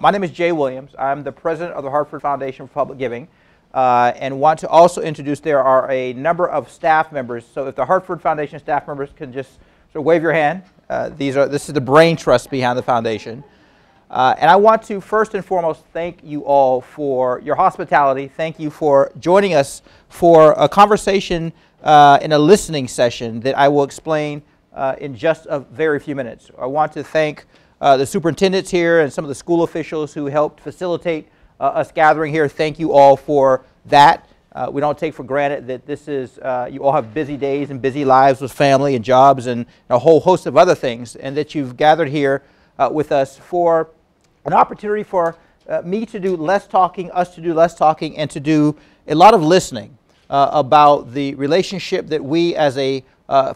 My name is Jay Williams. I'm the president of the Hartford Foundation for Public Giving uh, and want to also introduce there are a number of staff members. So if the Hartford Foundation staff members can just sort of wave your hand. Uh, these are, this is the brain trust behind the foundation. Uh, and I want to first and foremost thank you all for your hospitality. Thank you for joining us for a conversation uh, in a listening session that I will explain uh, in just a very few minutes. I want to thank uh, the superintendents here and some of the school officials who helped facilitate uh, us gathering here. Thank you all for that. Uh, we don't take for granted that this is, uh, you all have busy days and busy lives with family and jobs and a whole host of other things, and that you've gathered here uh, with us for an opportunity for me to do less talking, us to do less talking, and to do a lot of listening about the relationship that we as a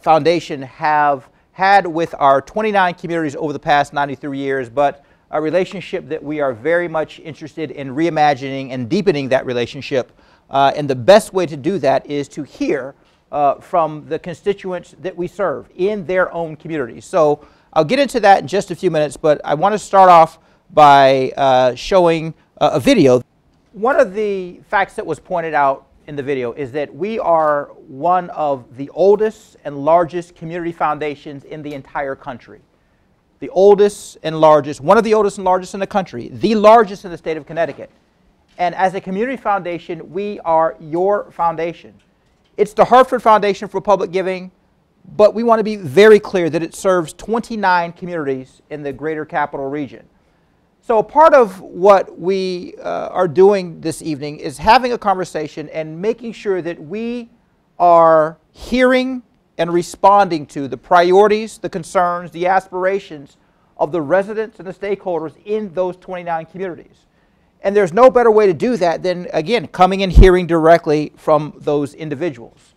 foundation have had with our 29 communities over the past 93 years, but a relationship that we are very much interested in reimagining and deepening that relationship. Uh, and the best way to do that is to hear uh, from the constituents that we serve in their own communities. So I'll get into that in just a few minutes, but I want to start off by uh, showing a video. One of the facts that was pointed out in the video is that we are one of the oldest and largest community foundations in the entire country. The oldest and largest, one of the oldest and largest in the country, the largest in the state of Connecticut. And as a community foundation, we are your foundation. It's the Hartford Foundation for Public Giving, but we want to be very clear that it serves 29 communities in the greater capital region. So part of what we uh, are doing this evening is having a conversation and making sure that we are hearing and responding to the priorities, the concerns, the aspirations of the residents and the stakeholders in those 29 communities. And there's no better way to do that than, again, coming and hearing directly from those individuals.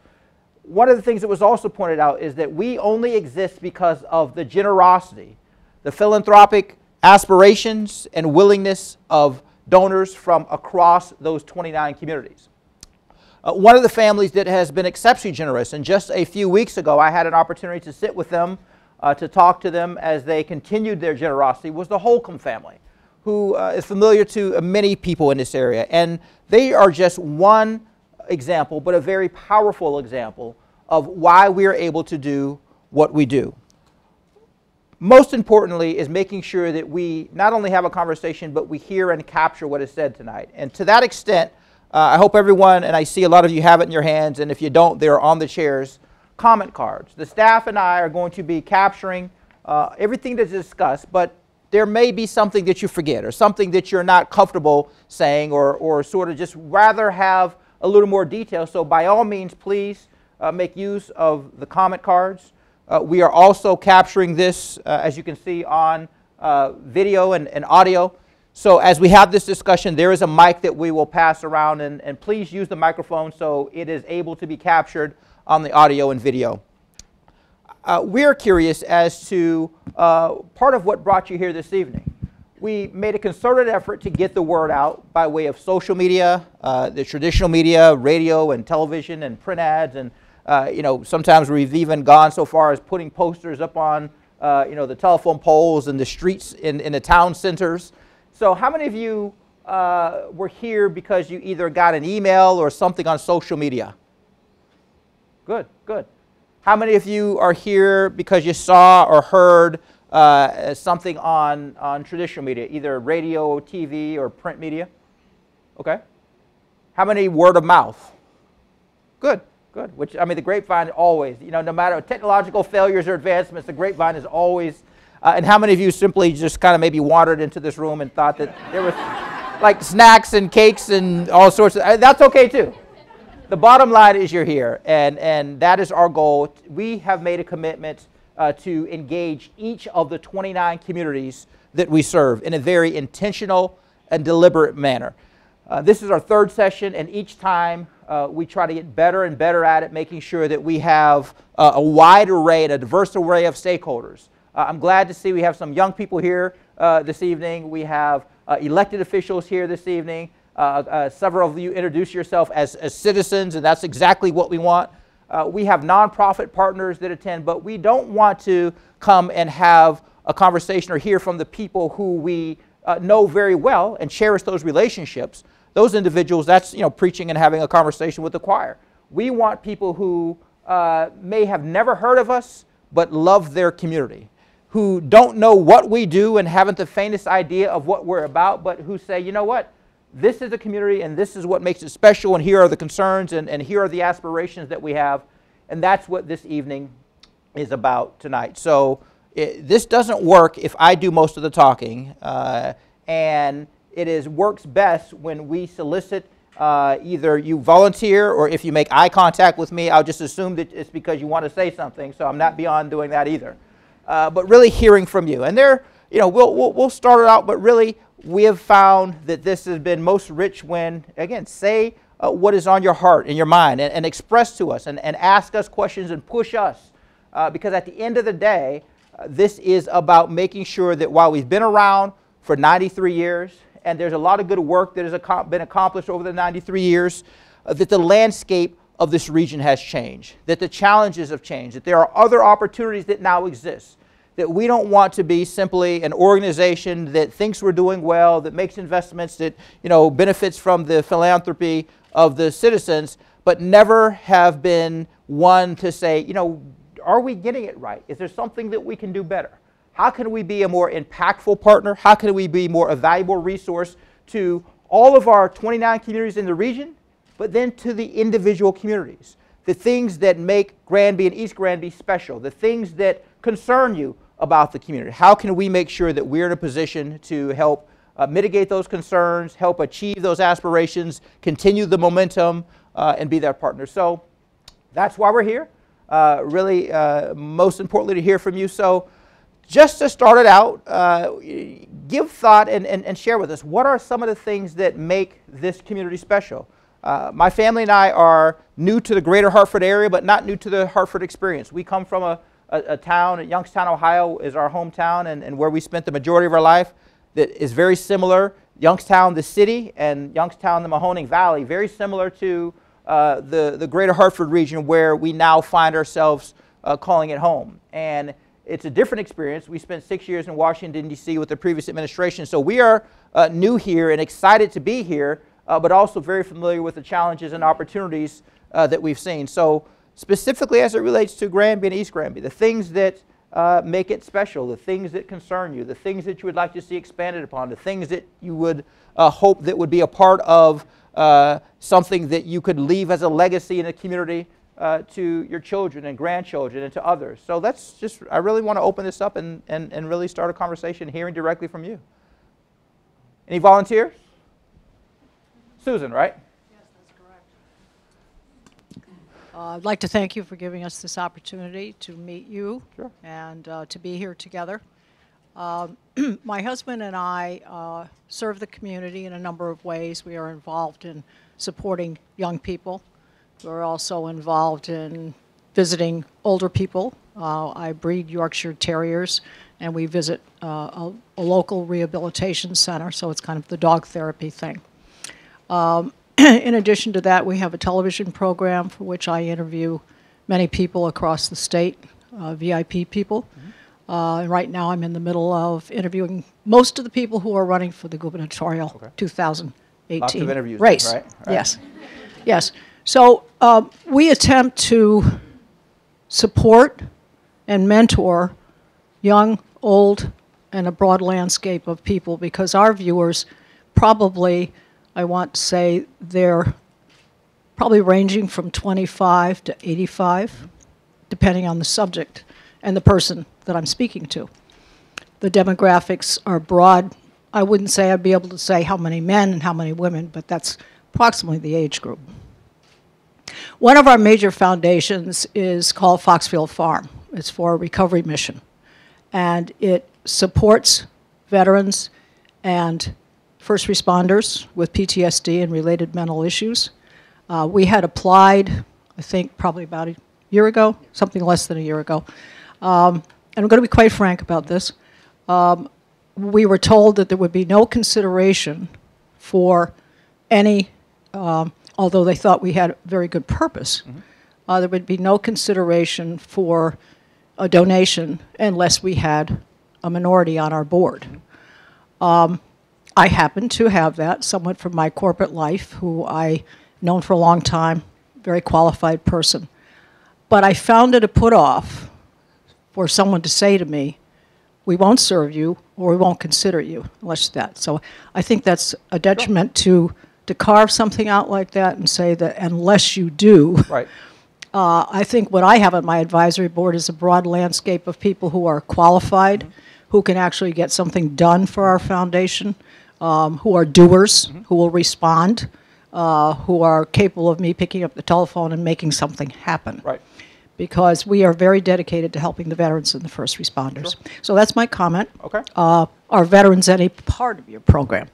One of the things that was also pointed out is that we only exist because of the generosity, the philanthropic aspirations and willingness of donors from across those 29 communities. Uh, one of the families that has been exceptionally generous, and just a few weeks ago I had an opportunity to sit with them, uh, to talk to them as they continued their generosity, was the Holcomb family, who uh, is familiar to many people in this area. And they are just one example, but a very powerful example of why we are able to do what we do most importantly is making sure that we not only have a conversation, but we hear and capture what is said tonight. And to that extent, uh, I hope everyone, and I see a lot of you have it in your hands, and if you don't, they're on the chairs, comment cards. The staff and I are going to be capturing uh, everything that's discussed, but there may be something that you forget or something that you're not comfortable saying or, or sort of just rather have a little more detail. So by all means, please uh, make use of the comment cards. Uh, we are also capturing this, uh, as you can see, on uh, video and, and, audio. So as we have this discussion, there is a mic that we will pass around, and, and please use the microphone so it is able to be captured on the audio and video. Uh, we're curious as to uh, part of what brought you here this evening. We made a concerted effort to get the word out by way of social media, uh, the traditional media, radio and television and print ads and uh, you know, sometimes we've even gone so far as putting posters up on, uh, you know, the telephone poles and the streets in, in the town centers. So how many of you uh, were here because you either got an email or something on social media? Good, good. How many of you are here because you saw or heard uh, something on, on traditional media, either radio, TV, or print media? Okay. How many word of mouth? Good. Good. Which, I mean, the grapevine always, you know, no matter technological failures or advancements, the grapevine is always. Uh, and how many of you simply just kind of maybe wandered into this room and thought that there was like snacks and cakes and all sorts of. Uh, that's okay too. The bottom line is you're here, and, and that is our goal. We have made a commitment uh, to engage each of the 29 communities that we serve in a very intentional and deliberate manner. Uh, this is our third session, and each time uh, we try to get better and better at it, making sure that we have uh, a wide array and a diverse array of stakeholders. Uh, I'm glad to see we have some young people here uh, this evening. We have uh, elected officials here this evening. Uh, several of you introduce yourself as, as, citizens, and that's exactly what we want. we have nonprofit partners that attend, but we don't want to come and have a conversation or hear from the people who we know very well and cherish those relationships, those individuals, that's you know preaching and having a conversation with the choir. We want people who uh, may have never heard of us but love their community, who don't know what we do and haven't the faintest idea of what we're about, but who say, you know what, this is a community and this is what makes it special, and here are the concerns and, and here are the aspirations that we have. And that's what this evening is about tonight. So it, this doesn't work if I do most of the talking, uh, and it is works best when we solicit uh, either you volunteer or if you make eye contact with me, I'll just assume that it's because you want to say something. So I'm not beyond doing that either. Uh, but really hearing from you. And there, you know, we'll, we'll, we'll start it out, but really we have found that this has been most rich when, again, say uh, what is on your heart and your mind and, and express to us and, and ask us questions and push us. Uh, because at the end of the day, uh, this is about making sure that while we've been around for 93 years, and there's a lot of good work that has been accomplished over the 93 years, uh, that the landscape of this region has changed, that the challenges have changed, that there are other opportunities that now exist, that we don't want to be simply an organization that thinks we're doing well, that makes investments, that you know benefits from the philanthropy of the citizens, but never have been one to say, you know, are we getting it right? Is there something that we can do better? How can we be a more impactful partner? How can we be more a valuable resource to all of our 29 communities in the region, but then to the individual communities? The things that make Granby and East Granby special, the things that concern you about the community. How can we make sure that we're in a position to help uh, mitigate those concerns, help achieve those aspirations, continue the momentum, uh, and be that partner? So that's why we're here. Uh, really, uh, most importantly, to hear from you. So just to start it out, uh, give thought and, and, and, share with us what are some of the things that make this community special. Uh, my family and I are new to the greater Hartford area, but not new to the Hartford experience. We come from a, a, a town, Youngstown, Ohio is our hometown and, and where we spent the majority of our life that is very similar. Youngstown, the city, and Youngstown, the Mahoning Valley, very similar to uh, the, the greater Hartford region where we now find ourselves uh, calling it home. And it's a different experience. We spent six years in Washington, D.C. with the previous administration, so we are uh, new here and excited to be here, uh, but also very familiar with the challenges and opportunities uh, that we've seen. So specifically as it relates to Granby and East Granby, the things that uh, make it special, the things that concern you, the things that you would like to see expanded upon, the things that you would uh, hope that would be a part of uh, something that you could leave as a legacy in the community uh, to your children and grandchildren and to others. So let's just, I really want to open this up and, and, and really start a conversation hearing directly from you. Any volunteers? Susan, right? Yes, that's correct. Uh, I'd like to thank you for giving us this opportunity to meet you sure. and uh, to be here together. Um, my husband and I uh, serve the community in a number of ways. We are involved in supporting young people we're also involved in visiting older people. Uh, I breed Yorkshire Terriers, and we visit uh, a, a, local rehabilitation center, so it's kind of the dog therapy thing. Um, in addition to that, we have a television program for which I interview many people across the state, uh, VIP people. Mm-hmm. Uh, and right now, I'm in the middle of interviewing most of the people who are running for the gubernatorial okay. 2018 Lots of interviews, race. Right? right? Yes, yes. So um, we attempt to support and mentor young, old, and a broad landscape of people because our viewers probably, I want to say, they're probably ranging from 25 to 85, depending on the subject and the person that I'm speaking to. The demographics are broad. I wouldn't say I'd be able to say how many men and how many women, but that's approximately the age group. One of our major foundations is called Foxfield Farm. It's for a recovery mission. And it supports veterans and first responders with PTSD and related mental issues. Uh, we had applied, I think, probably about a year ago, something less than a year ago. Um, and I'm going to be quite frank about this. Um, we were told that there would be no consideration for any um, although they thought we had a very good purpose, mm-hmm. uh, there would be no consideration for a donation unless we had a minority on our board. Um, I happen to have that, someone from my corporate life who I known for a long time, very qualified person. But I found it a put off for someone to say to me, we won't serve you or we won't consider you unless that. So I think that's a detriment to, to carve something out like that and say that unless you do. Right. Uh, I think what I have on my advisory board is a broad landscape of people who are qualified, who can actually get something done for our foundation, um, who are doers, who will respond, uh, who are capable of me picking up the telephone and making something happen. Right. Because we are very dedicated to helping the veterans and the first responders. So that's my comment. Okay. Uh, are veterans any part of your program?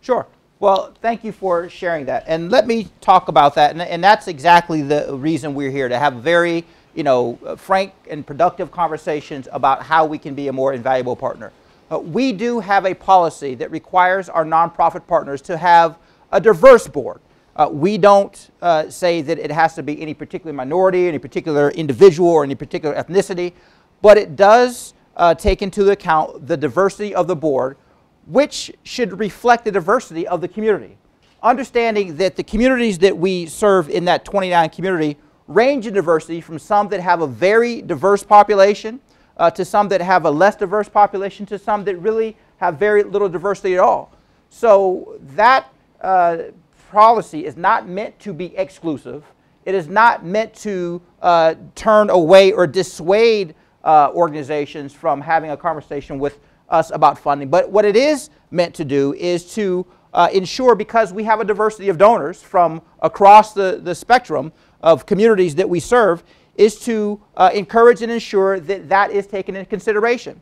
Sure. Well, thank you for sharing that. And let me talk about that. And, and that's exactly the reason we're here to have very, you know, uh, frank and productive conversations about how we can be a more invaluable partner. Uh, we do have a policy that requires our nonprofit partners to have a diverse board. Uh, we don't uh, say that it has to be any particular minority, any particular individual, or any particular ethnicity, but it does uh, take into account the diversity of the board, which should reflect the diversity of the community. Understanding that the communities that we serve in that 29 community range in diversity from some that have a very diverse population uh, to some that have a less diverse population to some that really have very little diversity at all. So that uh, policy is not meant to be exclusive. It is not meant to uh, turn away or dissuade uh, organizations from having a conversation with us about funding. But what it is meant to do is to uh, ensure, because we have a diversity of donors from across the, the spectrum of communities that we serve, is to uh, encourage and ensure that that is taken into consideration.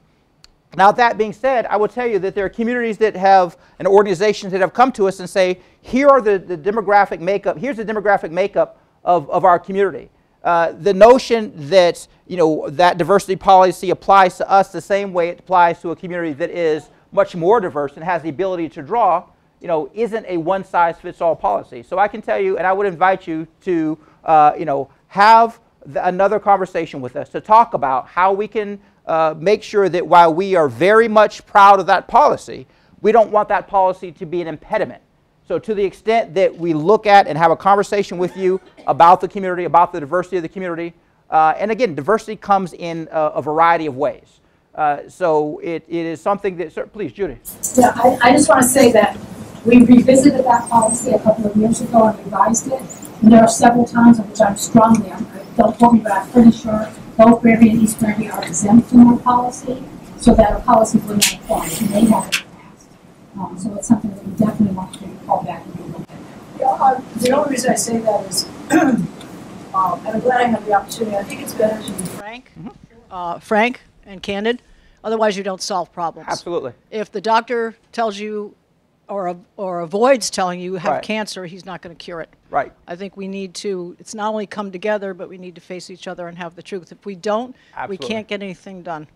Now, that being said, I will tell you that there are communities that have, and organizations that have come to us and say, here are the, the demographic makeup, here's the demographic makeup of, of our community. Uh, the notion that, you know, that diversity policy applies to us the same way it applies to a community that is much more diverse and has the ability to draw, you know, isn't a one-size-fits-all policy. So I can tell you, and I would invite you to, uh, you know, have the, another conversation with us to talk about how we can uh, make sure that while we are very much proud of that policy, we don't want that policy to be an impediment. So to the extent that we look at and have a conversation with you about the community, about the diversity of the community, uh, and again, diversity comes in a, a variety of ways. Uh, so it, it is something that, sir, please, Judy. Yeah, I, I just want to say that we revisited that policy a couple of years ago and revised it. And there are several times in which I'm strongly, I'm, don't quote me, but I'm pretty sure both Granby and East Granby are exempt from our policy, so that our policy will not apply, and they have. Um, so it's something that we definitely want to call back and look at. Yeah, uh, the only reason I say that is, um, and I'm glad I had the opportunity, I think it's better to be Frank, uh, frank and candid. Otherwise, you don't solve problems. Absolutely. If the doctor tells you or, or avoids telling you you have Right. cancer, he's not going to cure it. Right. I think we need to, it's not only come together, but we need to face each other and have the truth. If we don't, we can't get anything done.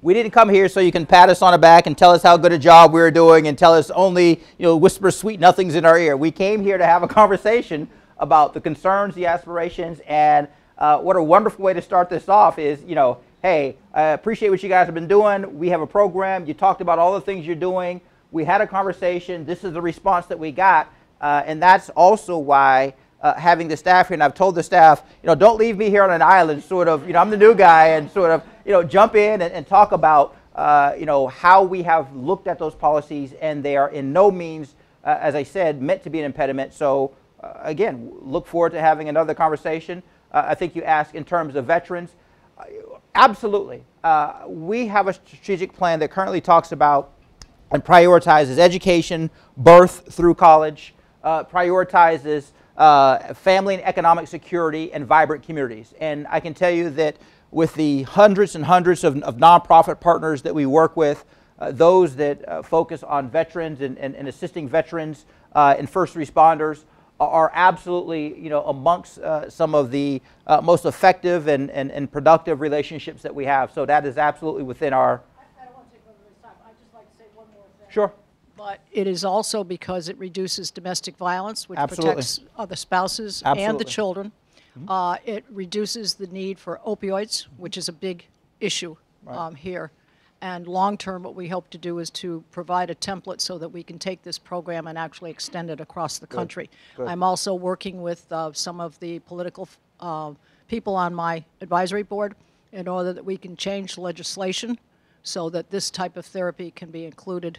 We didn't come here so you can pat us on the back and tell us how good a job we are doing and tell us only, you know, whisper sweet nothings in our ear. We came here to have a conversation about the concerns, the aspirations, and uh, what a wonderful way to start this off is, you know, hey, I appreciate what you guys have been doing. We have a program. You talked about all the things you're doing. We had a conversation. This is the response that we got. Uh, and that's also why uh, having the staff here, and I've told the staff, you know, don't leave me here on an island, sort of, you know, I'm the new guy, and sort of, you know, jump in and, and talk about, uh, you know, how we have looked at those policies, and they are in no means, uh, as I said, meant to be an impediment. So, uh, again, look forward to having another conversation. Uh, I think you asked in terms of veterans. Uh, Absolutely. We have a strategic plan that currently talks about and prioritizes education, birth through college, prioritizes uh, family and economic security, and vibrant communities. And I can tell you that with the hundreds and hundreds of, of nonprofit partners that we work with, uh, those that uh, focus on veterans and, and, and assisting veterans uh, and first responders, are absolutely, you know, amongst uh, some of the uh, most effective and, and, and productive relationships that we have. So that is absolutely within our. I don't want to take over this time. I'd just like to say one more thing. Sure. But it is also because it reduces domestic violence, which Absolutely. protects other spouses and the Absolutely. children. Uh, it reduces the need for opioids, which is a big issue um, here. And long-term, what we hope to do is to provide a template so that we can take this program and actually extend it across the country. I'm also working with uh, some of the political uh, people on my advisory board in order that we can change legislation so that this type of therapy can be included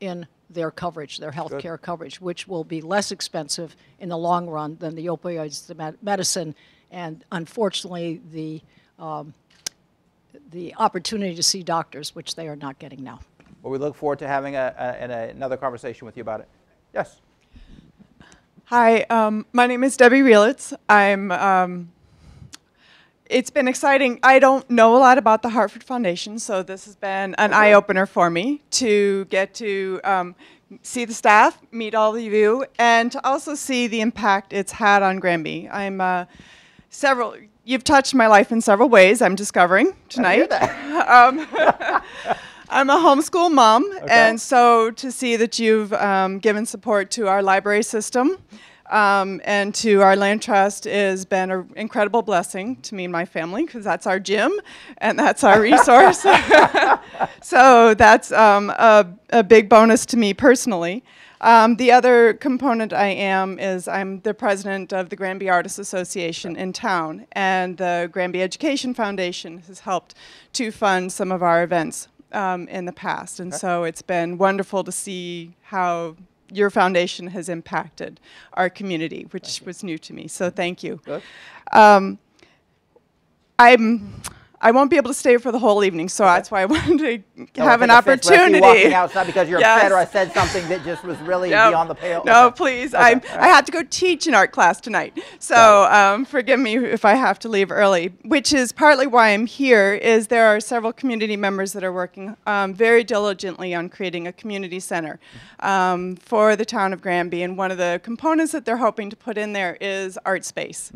in their coverage, their health care coverage, which will be less expensive in the long run than the opioids, the med- medicine, and unfortunately, the, um, the opportunity to see doctors, which they are not getting now. Well, we look forward to having a, a, a, another conversation with you about it. Yes. Hi, um, my name is Debbie Reelitz. I'm. Um, it's been exciting. I don't know a lot about the Hartford Foundation, so this has been an eye opener for me to get to um, see the staff, meet all of you, and to also see the impact it's had on Granby. I'm uh, several. You've touched my life in several ways. I'm discovering tonight. um, I'm a homeschool mom, and so to see that you've um, given support to our library system um, and to our land trust has been an incredible blessing to me and my family because that's our gym and that's our resource. so that's um, a, a big bonus to me personally. Um, the other component I am is I'm the president of the Granby Artists Association in town, and the Granby Education Foundation has helped to fund some of our events um, in the past. And so it's been wonderful to see how your foundation has impacted our community, which was new to me. So thank you. Um, I'm. I won't be able to stay for the whole evening, so that's why I wanted to No, have an take offense, but you opportunity. walking outside because you're upset or I said something that just was really No, beyond the pale. No, Okay. please. Okay, I'm, all I had to go teach an art class tonight. So um, forgive me if I have to leave early, which is partly why I'm here, is there are several community members that are working um, very diligently on creating a community center um, for the town of Granby. And one of the components that they're hoping to put in there is art space.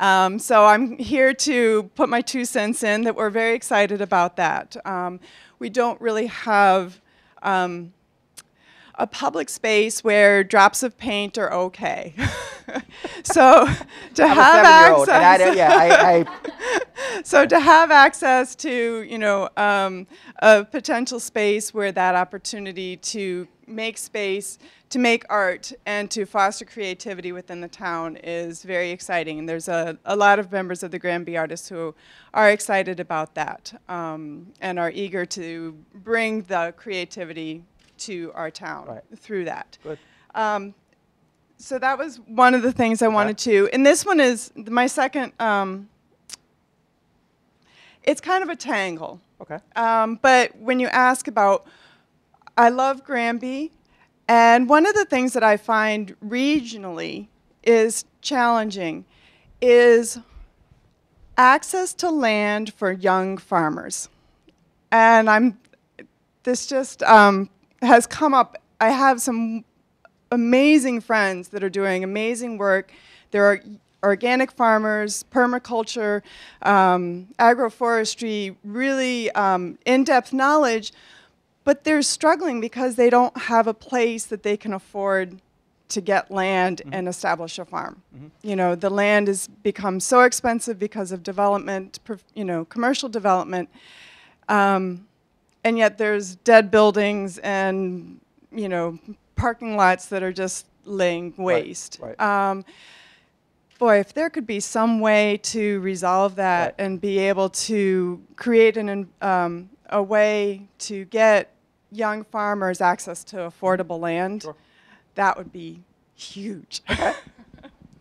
Um, so I'm here to put my two cents in that we're very excited about that. Um, we don't really have um, a public space where drops of paint are okay. so to I'm have and I access, don't- yeah, I, I, so to have access to you know um, a potential space where that opportunity to make space to make art and to foster creativity within the town is very exciting and there's a, a lot of members of the Granby artists who are excited about that um, and are eager to bring the creativity to our town Right. through that Good. um, so that was one of the things I wanted to. And this one is my second. Um, it's kind of a tangle. okay. Um, but when you ask about, I love Granby, and one of the things that I find regionally is challenging is access to land for young farmers. And I'm, this just um, has come up. I have some amazing friends that are doing amazing work. There are organic farmers, permaculture, um, agroforestry, really um, in-depth knowledge, but they're struggling because they don't have a place that they can afford to get land and establish a farm. You know, the land has become so expensive because of development, you know, commercial development. Um, and yet there's dead buildings and you know parking lots that are just laying waste. right. Um, boy, if there could be some way to resolve that Right. and be able to create an um, a way to get young farmers access to affordable land, Sure. that would be huge.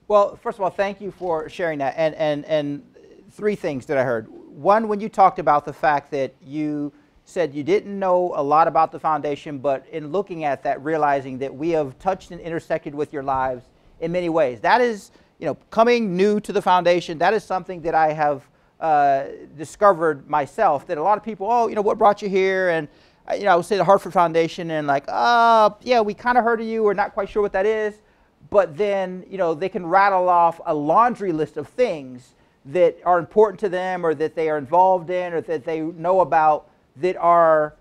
Well, first of all, thank you for sharing that. And, and, and three things that I heard. One, when you talked about the fact that you said you didn't know a lot about the foundation, but in looking at that, realizing that we have touched and intersected with your lives in many ways. That is, you know, coming new to the foundation, that is something that I have uh, discovered myself that a lot of people, oh, you know, what brought you here? And, you know, I would say the Hartford Foundation and like, uh, yeah, we kind of heard of you. We're not quite sure what that is. But then you know they can rattle off a laundry list of things that are important to them or that they are involved in or that they know about that are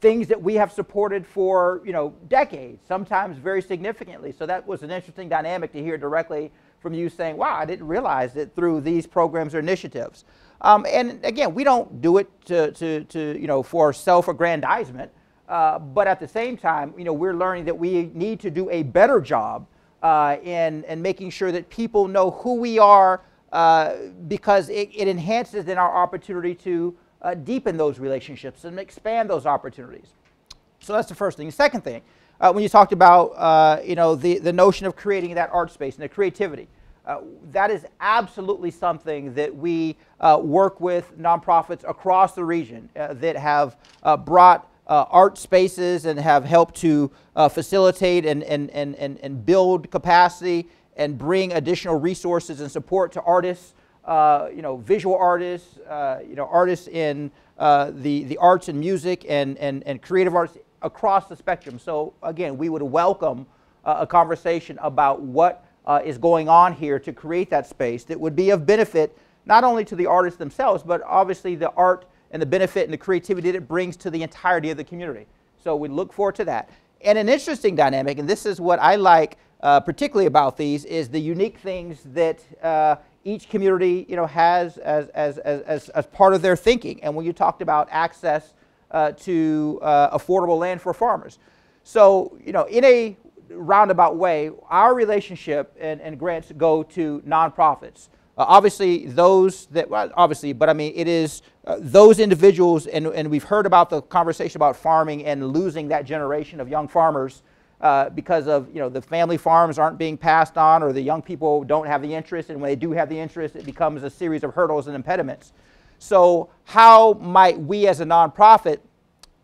things that we have supported for you know decades sometimes very significantly. So that was an interesting dynamic to hear directly from you saying wow i didn't realize that through these programs or initiatives Um, and again, we don't do it to, to, to you know, for self-aggrandizement, uh, but at the same time, you know, we're learning that we need to do a better job uh, in, in making sure that people know who we are uh, because it, it, enhances in our opportunity to uh, deepen those relationships and expand those opportunities. So that's the first thing. The second thing, uh, when you talked about uh, you know the, the notion of creating that art space and the creativity, uh, that is absolutely something that we uh, work with nonprofits across the region uh, that have uh, brought art spaces and have helped to facilitate and, and, and, and, and build capacity and bring additional resources and support to artists, you know, visual artists, you know, artists in the, the arts and music and, and, and creative arts across the spectrum. So again, we would welcome uh, a conversation about what uh, is going on here to create that space that would be of benefit not only to the artists themselves, but obviously the art and the benefit and the creativity that it brings to the entirety of the community. So we look forward to that. And an interesting dynamic, and this is what I like uh, particularly about these, is the unique things that uh, each community you know, has as, as, as, as part of their thinking. And when you talked about access uh, to uh, affordable land for farmers. So, you know, in a roundabout way, our relationship and, and grants go to nonprofits. Uh, obviously, those that, well, obviously, but I mean, it is uh, those individuals, and, and we've heard about the conversation about farming and losing that generation of young farmers uh, because of, you know, the family farms aren't being passed on or the young people don't have the interest, and when they do have the interest, it becomes a series of hurdles and impediments. So how might we as a nonprofit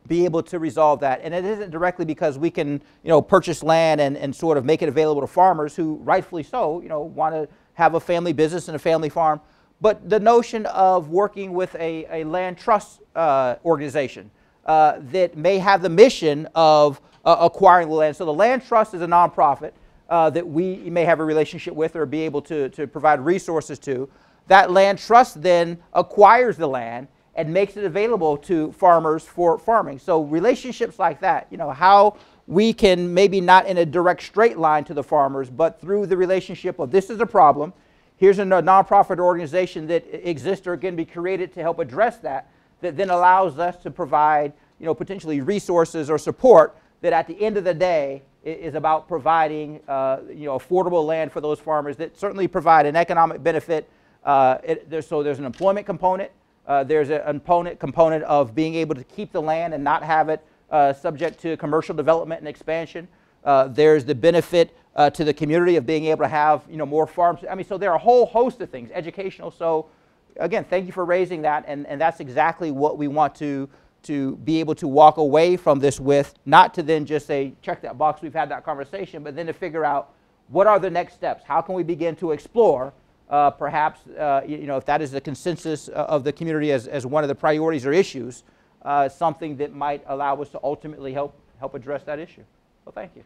be able to resolve that? And it isn't directly because we can, you know, purchase land and, and sort of make it available to farmers who rightfully so, you know, want to have a family business and a family farm. But the notion of working with a, a land trust uh, organization uh, that may have the mission of uh, acquiring the land. So the land trust is a nonprofit uh, that we may have a relationship with or be able to, to provide resources to. That land trust then acquires the land and makes it available to farmers for farming. So relationships like that, you know, how we can maybe not in a direct straight line to the farmers, but through the relationship of this is a problem, here's a nonprofit organization that exists or can be created to help address that, that then allows us to provide, you know, potentially resources or support that at the end of the day is about providing, uh, you know, affordable land for those farmers that certainly provide an economic benefit uh, it, so there's an employment component. Uh, there's a component, component of being able to keep the land and not have it uh, subject to commercial development and expansion. Uh, there's the benefit uh, to the community of being able to have you know, more farms. I mean, so there are a whole host of things, educational. So again, thank you for raising that. And, and that's exactly what we want to, to be able to walk away from this with, not to then just say, check that box, we've had that conversation, but then to figure out what are the next steps? How can we begin to explore uh, perhaps, uh, you, know, if that is the consensus uh, of the community as, as one of the priorities or issues, uh, something that might allow us to ultimately help, help address that issue. Well, thank you.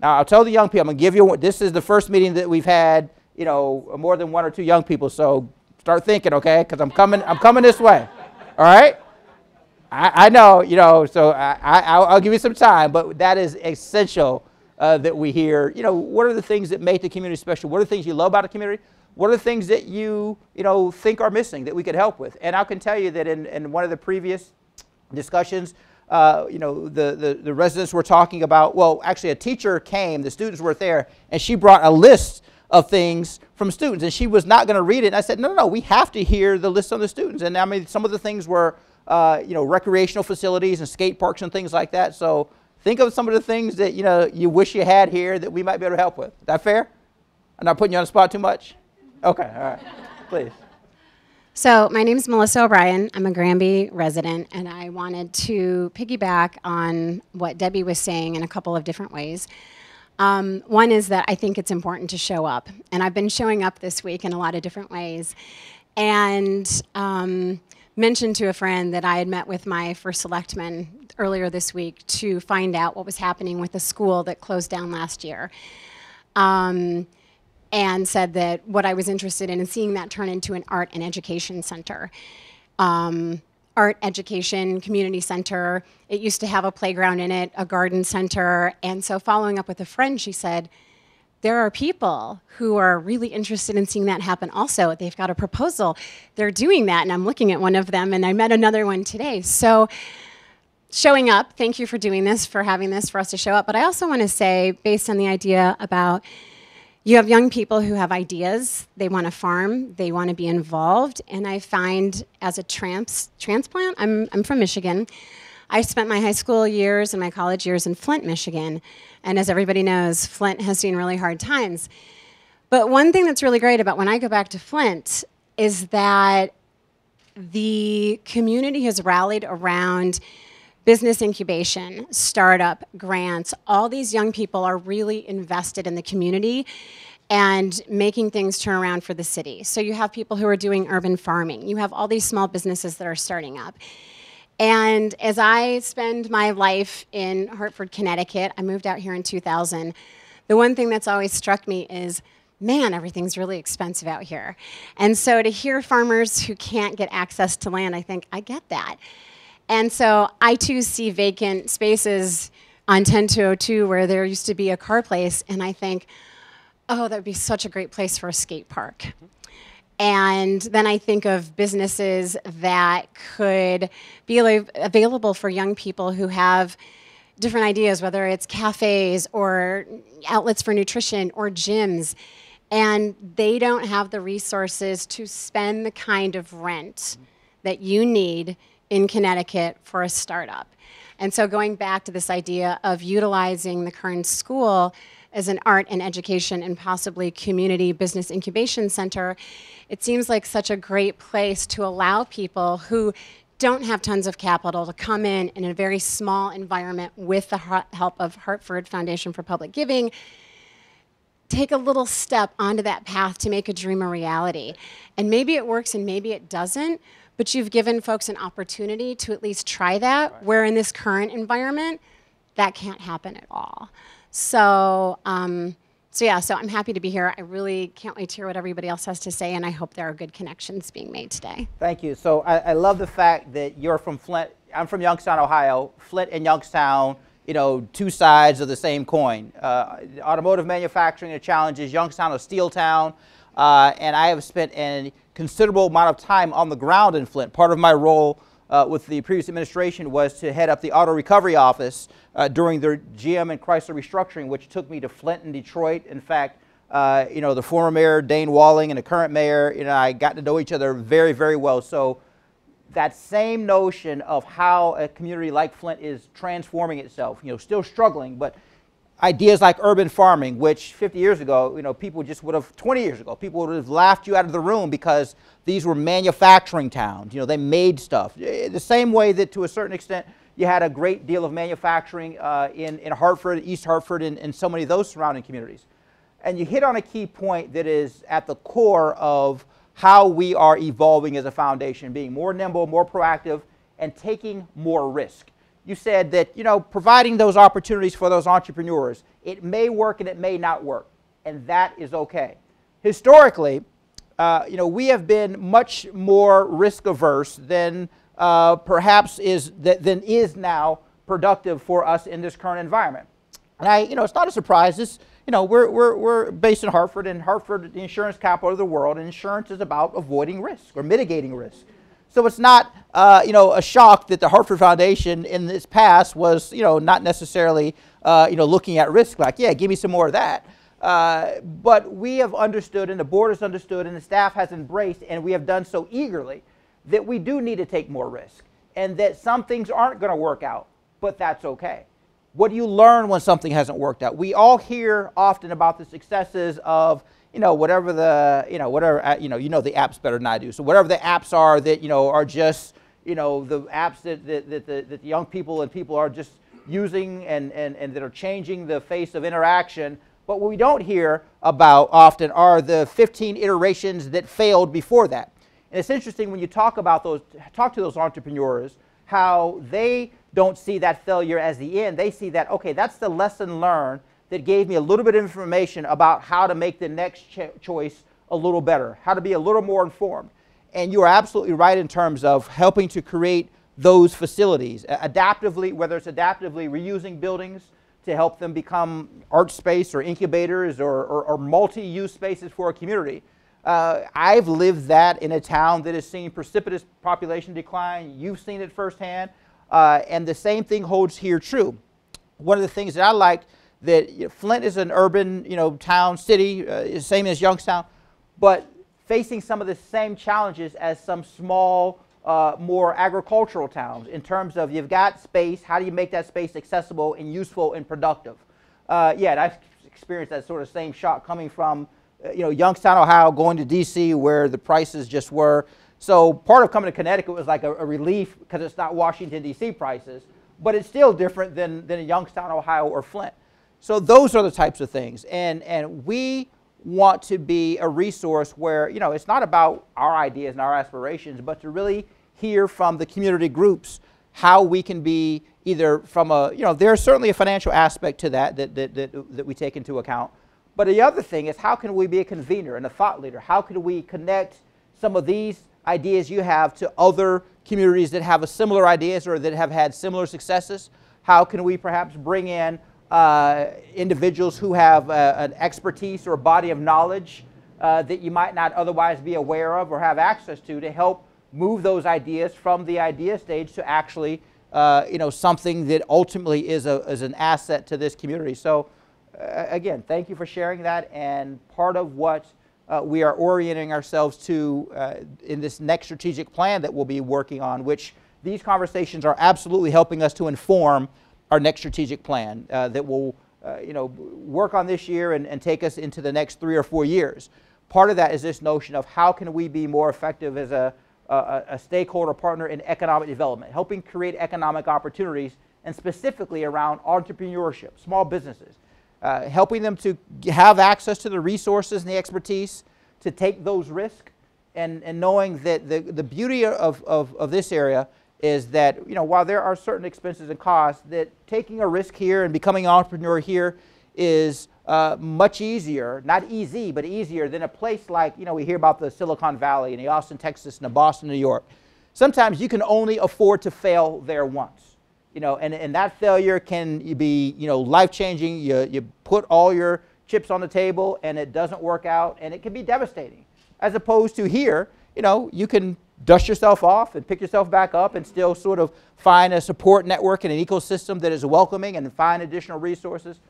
Now, I'll tell the young people, I'm going to give you, this is the first meeting that we've had, you know, more than one or two young people, so start thinking, okay, because I'm coming, I'm coming this way, all right? I, I know, you know, so I, I, I'll give you some time, but that is essential uh, that we hear. You know, what are the things that make the community special? What are the things you love about the community? What are the things that you, you know, think are missing that we could help with? And I can tell you that in, in one of the previous discussions, uh, you know, the, the, the residents were talking about, well, actually a teacher came, the students were there, and she brought a list of things from students, and she was not going to read it. And I said, no, no, no, we have to hear the list of the students. And I mean, some of the things were, uh, you know, recreational facilities and skate parks and things like that. So Think of some of the things that you know you wish you had here that we might be able to help with. Is that fair? I'm not putting you on the spot too much. Okay, all right, please. So my name is Melissa O'Brien. I'm a Granby resident, and I wanted to piggyback on what Debbie was saying in a couple of different ways. Um, one is that I think it's important to show up, and I've been showing up this week in a lot of different ways. And um, mentioned to a friend that I had met with my first selectman earlier this week to find out what was happening with the school that closed down last year. Um, and said that what I was interested in is seeing that turn into an art and education center. Um, art education community center. It used to have a playground in it, a garden center. And so, following up with a friend, she said, there are people who are really interested in seeing that happen also. They've got a proposal, they're doing that, and I'm looking at one of them, and I met another one today. So, showing up, thank you for doing this, for having this, for us to show up. But I also want to say, based on the idea about you have young people who have ideas, they want to farm, they want to be involved, and I find as a trans- transplant, I'm, I'm from Michigan. I spent my high school years and my college years in Flint, Michigan. And as everybody knows, Flint has seen really hard times. But one thing that's really great about when I go back to Flint is that the community has rallied around business incubation, startup, grants. All these young people are really invested in the community and making things turn around for the city. So you have people who are doing urban farming. You have all these small businesses that are starting up. And as I spend my life in Hartford, Connecticut, I moved out here in 2000. The one thing that's always struck me is man, everything's really expensive out here. And so to hear farmers who can't get access to land, I think, I get that. And so I too see vacant spaces on 10202 where there used to be a car place, and I think, oh, that would be such a great place for a skate park. And then I think of businesses that could be available for young people who have different ideas, whether it's cafes or outlets for nutrition or gyms. And they don't have the resources to spend the kind of rent that you need in Connecticut for a startup. And so, going back to this idea of utilizing the Kearns School as an art and education and possibly community business incubation center, it seems like such a great place to allow people who don't have tons of capital to come in in a very small environment with the help of Hartford Foundation for Public Giving take a little step onto that path to make a dream a reality. And maybe it works and maybe it doesn't, but you've given folks an opportunity to at least try that, right. where in this current environment, that can't happen at all. So, um, so yeah, so I'm happy to be here. I really can't wait to hear what everybody else has to say, and I hope there are good connections being made today. Thank you. So I, I love the fact that you're from Flint. I'm from Youngstown, Ohio. Flint and Youngstown, you know, two sides of the same coin. Uh, automotive manufacturing, the challenge is Youngstown, a steel town, uh, and I have spent an considerable amount of time on the ground in Flint. Part of my role uh, with the previous administration was to head up the auto recovery office uh, during the GM and Chrysler restructuring, which took me to Flint and Detroit. In fact, uh, you know, the former mayor, Dayne Walling, and the current mayor, you know, I got to know each other very, very well. So that same notion of how a community like Flint is transforming itself, you know, still struggling, but ideas like urban farming, which 50 years ago, you know, people just would have, 20 years ago, people would have laughed you out of the room because these were manufacturing towns. You know, they made stuff. Eh, the same way that to a certain extent, you had a great deal of manufacturing uh, in, in Hartford, East Hartford, and, and so many of those surrounding communities. And you hit on a key point that is at the core of how we are evolving as a foundation, being more nimble, more proactive, and taking more risk you said that, you know, providing those opportunities for those entrepreneurs, it may work and it may not work, and that is okay. Historically, uh, you know, we have been much more risk averse than uh, perhaps is than is now productive for us in this current environment. And I, you know, it's not a surprise. This, you know, we're, we're, we're based in Hartford, and Hartford, the insurance capital of the world, and insurance is about avoiding risk or mitigating risk. So it's not, uh, you know, a shock that the Hartford Foundation in this past was, you know, not necessarily, uh, you know, looking at risk like, yeah, give me some more of that. Uh, but we have understood, and the board has understood, and the staff has embraced, and we have done so eagerly, that we do need to take more risk, and that some things aren't going to work out, but that's okay. What do you learn when something hasn't worked out? We all hear often about the successes of you know, whatever the, you know, whatever, you know, you know the apps better than I do. So whatever the apps are that, you know, are just, you know, the apps that, that, that, that the young people and people are just using and, and, and that are changing the face of interaction. But what we don't hear about often are the 15 iterations that failed before that. And it's interesting when you talk about those, talk to those entrepreneurs, how they don't see that failure as the end. They see that, okay, that's the lesson learned that gave me a little bit of information about how to make the next cho choice a little better, how to be a little more informed. And you are absolutely right in terms of helping to create those facilities adaptively, whether it's adaptively reusing buildings to help them become art space or incubators or, or, or multi-use spaces for a community. Uh, I've lived that in a town that has seen precipitous population decline. You've seen it firsthand. Uh, and the same thing holds here true. One of the things that I like that you know, Flint is an urban, you know, town, city, uh, same as Youngstown, but facing some of the same challenges as some small, uh, more agricultural towns in terms of you've got space, how do you make that space accessible and useful and productive? Uh, yeah, I've experienced that sort of same shock coming from, uh, you know, Youngstown, Ohio, going to D.C. where the prices just were. So part of coming to Connecticut was like a, a relief because it's not Washington, D.C. prices, but it's still different than, than Youngstown, Ohio, or Flint. So those are the types of things. And, and we want to be a resource where, you know, it's not about our ideas and our aspirations, but to really hear from the community groups how we can be either from a, you know, there's certainly a financial aspect to that that, that, that, that we take into account. But the other thing is how can we be a convener and a thought leader? How can we connect some of these ideas you have to other communities that have a similar ideas or that have had similar successes? How can we perhaps bring in uh, individuals who have uh, an expertise or a body of knowledge uh, that you might not otherwise be aware of or have access to to help move those ideas from the idea stage to actually uh, you know, something that ultimately is, a, is an asset to this community. So uh, again, thank you for sharing that. And part of what we are orienting ourselves to in this next strategic plan that we'll be working on, which these conversations are absolutely helping us to inform our next strategic plan uh, that will uh, you know, work on this year and, and take us into the next three or four years. Part of that is this notion of how can we be more effective as a, a, a stakeholder partner in economic development, helping create economic opportunities and specifically around entrepreneurship, small businesses uh, helping them to have access to the resources and the expertise to take those risks, and, and knowing that the, the beauty of, of, of this area is that you know while there are certain expenses and costs, that taking a risk here and becoming an entrepreneur here is uh, much easier, not easy, but easier than a place like, you know, we hear about the Silicon Valley and the Austin, Texas, and the Boston, New York. Sometimes you can only afford to fail there once you know, and, and that failure can be, you know, life-changing. You, you put all your chips on the table and it doesn't work out and it can be devastating. As opposed to here, you know, you can dust yourself off and pick yourself back up and still sort of find a support network and an ecosystem that is welcoming and find additional resources.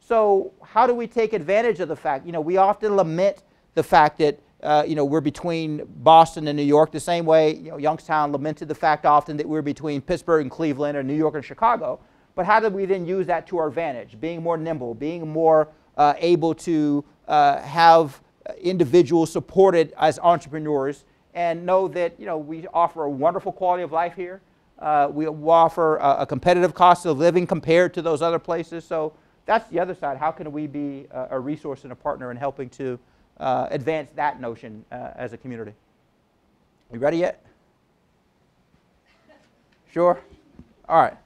So how do we take advantage of the fact, you know, we often lament the fact that uh, you know, we're between Boston and New York the same way, you know, Youngstown lamented the fact often that we're between Pittsburgh and Cleveland or New York and Chicago. But how do we then use that to our advantage? Being more nimble, being more uh, able to uh, have individuals supported as entrepreneurs and know that, you know, we offer a wonderful quality of life here. Uh, we offer a, a, competitive cost of living compared to those other places. So that's the other side. How can we be a, a resource and a partner in helping to uh, advance that notion uh, as a community. You ready yet? Sure? All right.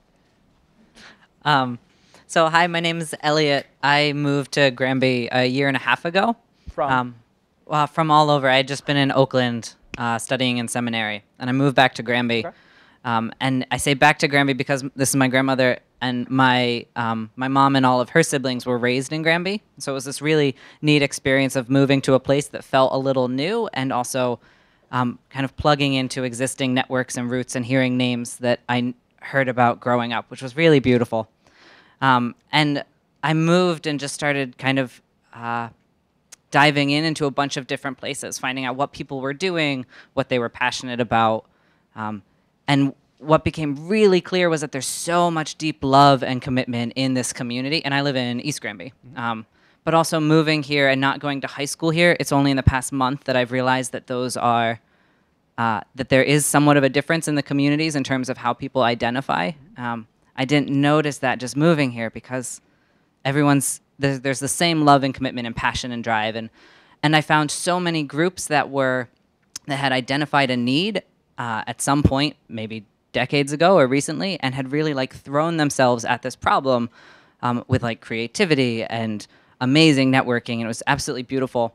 Um, so, hi, my name is Elliot. I moved to Granby a year and a half ago. From? Um, well, from all over. I had just been in Oakland uh, studying in seminary, and I moved back to Granby. Okay. Um, and I say back to Granby because this is my grandmother and my um, my mom and all of her siblings were raised in Granby. So it was this really neat experience of moving to a place that felt a little new and also um, kind of plugging into existing networks and roots and hearing names that I heard about growing up, which was really beautiful. Um, and I moved and just started kind of uh, diving in into a bunch of different places, finding out what people were doing, what they were passionate about. Um, and what became really clear was that there's so much deep love and commitment in this community. And I live in East Granby. Mm-hmm. Um, but also moving here and not going to high school here, it's only in the past month that I've realized that those are, uh, that there is somewhat of a difference in the communities in terms of how people identify. Mm-hmm. Um, I didn't notice that just moving here because everyone's, there's, there's the same love and commitment and passion and drive. And, and I found so many groups that were, that had identified a need uh, at some point, maybe decades ago or recently, and had really like thrown themselves at this problem um, with like creativity and amazing networking. And it was absolutely beautiful.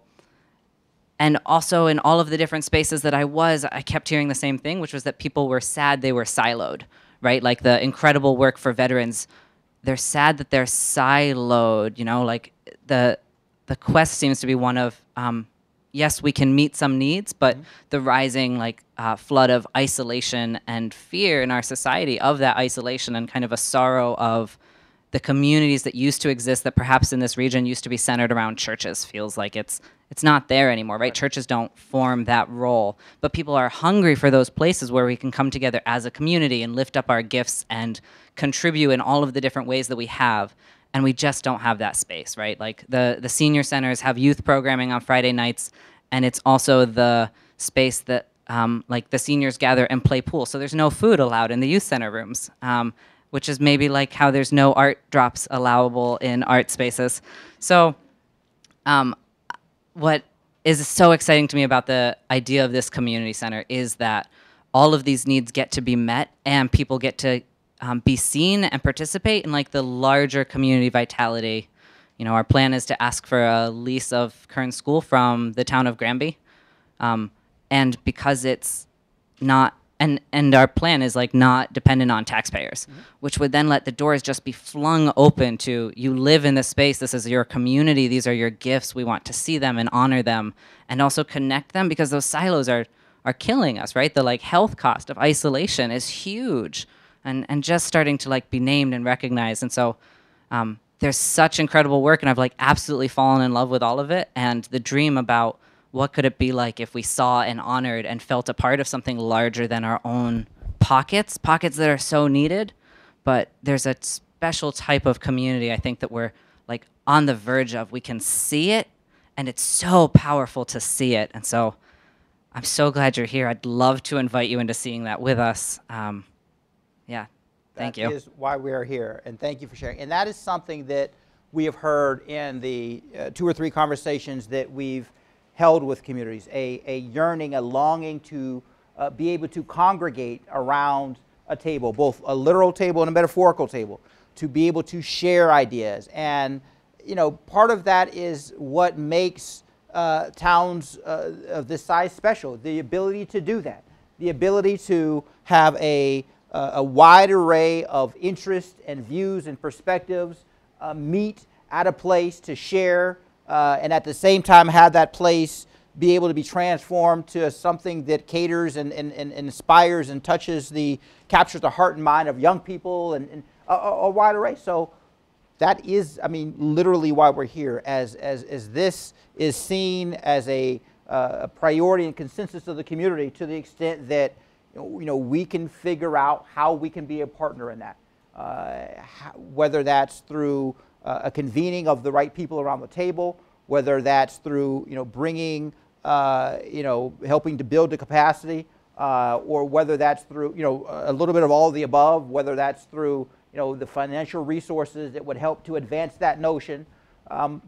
And also in all of the different spaces that I was, I kept hearing the same thing, which was that people were sad they were siloed, right? Like the incredible work for veterans they're sad that they're siloed. You know, like the the quest seems to be one of um, yes, we can meet some needs, but the rising like uh, flood of isolation and fear in our society of that isolation and kind of a sorrow of the communities that used to exist that perhaps in this region used to be centered around churches feels like it's it's not there anymore right churches don't form that role but people are hungry for those places where we can come together as a community and lift up our gifts and contribute in all of the different ways that we have and we just don't have that space right? Like the the senior centers have youth programming on friday nights and it's also the space that um, like the seniors gather and play pool. So there's no food allowed in the youth center rooms um, which is maybe like how there's no art drops allowable in art spaces. So um, what is so exciting to me about the idea of this community center is that all of these needs get to be met and people get to um, be seen and participate in like the larger community vitality. You know our plan is to ask for a lease of current school from the town of granby. Um, and because it's not and and our plan is like not dependent on taxpayers which would then let the doors just be flung open to you live in this space. This is your community. These are your gifts. We want to see them and honor them and also connect them because those silos are are killing us right? The like health cost of isolation is huge and and just starting to like be named and recognized. And so um, there's such incredible work and i've like absolutely fallen in love with all of it. And the dream about what could it be like if we saw and honored and felt a part of something larger than our own pockets pockets that are so needed. But there's a special type of community i think that we're like on the verge of. We can see it and it's so powerful to see it. And so i'm so glad you're here. I'd love to invite you into seeing that with us. Um, yeah thank That you is why we are here, and thank you for sharing. And that is something that we have heard in the uh, two or three conversations that we've held with communities a, a yearning, a longing to uh, be able to congregate around a table, both a literal table and a metaphorical table, to be able to share ideas. And, you know, part of that is what makes uh, towns uh, of this size special the ability to do that, the ability to have a uh, a wide array of interests and views and perspectives uh, meet at a place to share uh, and at the same time have that place be able to be transformed to something that caters and, and, and inspires and touches the captures the heart and mind of young people and, and a, a wide array. So that is, I mean, literally why we're here, as, as, as this is seen as a, uh, a priority and consensus of the community to the extent that, you know, we can figure out how we can be a partner in that. Uh, how, whether that's through uh, a convening of the right people around the table, whether that's through, you know, bringing, uh, you know, helping to build the capacity, uh, or whether that's through, you know, a little bit of all of the above, whether that's through, you know, the financial resources that would help to advance that notion. Um,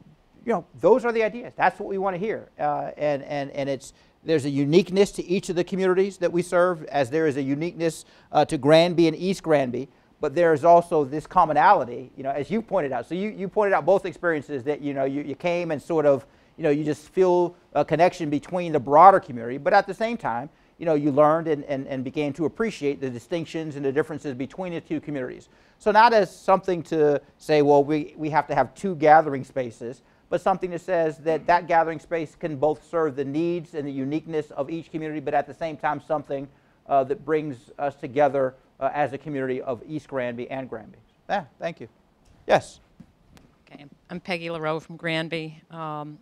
you know, those are the ideas. That's what we want to hear. Uh, and, and, and it's, there's a uniqueness to each of the communities that we serve, as there is a uniqueness uh, to Granby and East Granby. But there is also this commonality, you know, as you pointed out. So you, you pointed out both experiences that, you know, you, you came and sort of, you know, you just feel a connection between the broader community. But at the same time, you know, you learned and, and, and began to appreciate the distinctions and the differences between the two communities. So not as something to say, well, we, we have to have two gathering spaces, but something that says that that gathering space can both serve the needs and the uniqueness of each community, but at the same time something uh, that brings us together uh, as a community of East Granby and Granby. Yeah, thank you. Yes. Okay, I'm Peggy LaRoe from Granby. Um,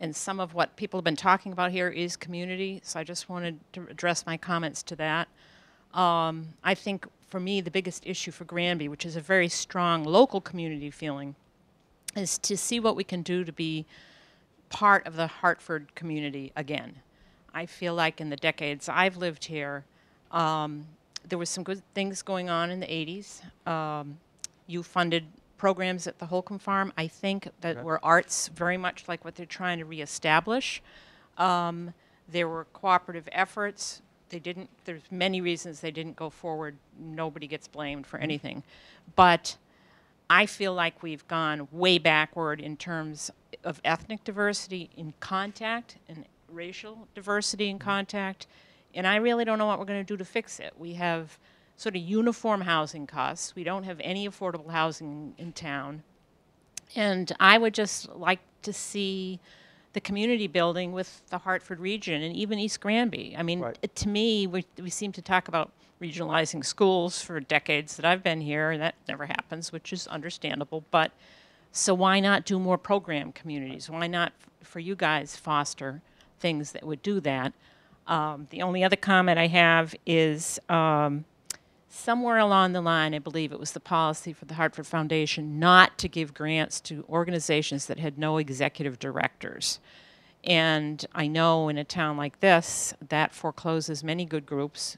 and some of what people have been talking about here is community, so I just wanted to address my comments to that. Um, I think for me, the biggest issue for Granby, which is a very strong local community feeling, is to see what we can do to be part of the Hartford community again. I feel like in the decades I've lived here, um, there was some good things going on in the 80s. Um, you funded programs at the Holcomb Farm, I think, that were arts, very much like what they're trying to reestablish. Um, there were cooperative efforts. They didn't, there's many reasons they didn't go forward. Nobody gets blamed for anything. But I feel like we've gone way backward in terms of ethnic diversity in contact and racial diversity in mm-hmm. contact. And I really don't know what we're going to do to fix it. We have sort of uniform housing costs. We don't have any affordable housing in town. And I would just like to see the community building with the Hartford region and even East Granby. I mean, Right. to me, we, we seem to talk about regionalizing schools for decades that I've been here, and that never happens, which is understandable. But so why not do more program communities? Why not, for you guys, foster things that would do that? Um, the only other comment I have is um, somewhere along the line, I believe it was the policy for the Hartford Foundation not to give grants to organizations that had no executive directors. And I know in a town like this, that forecloses many good groups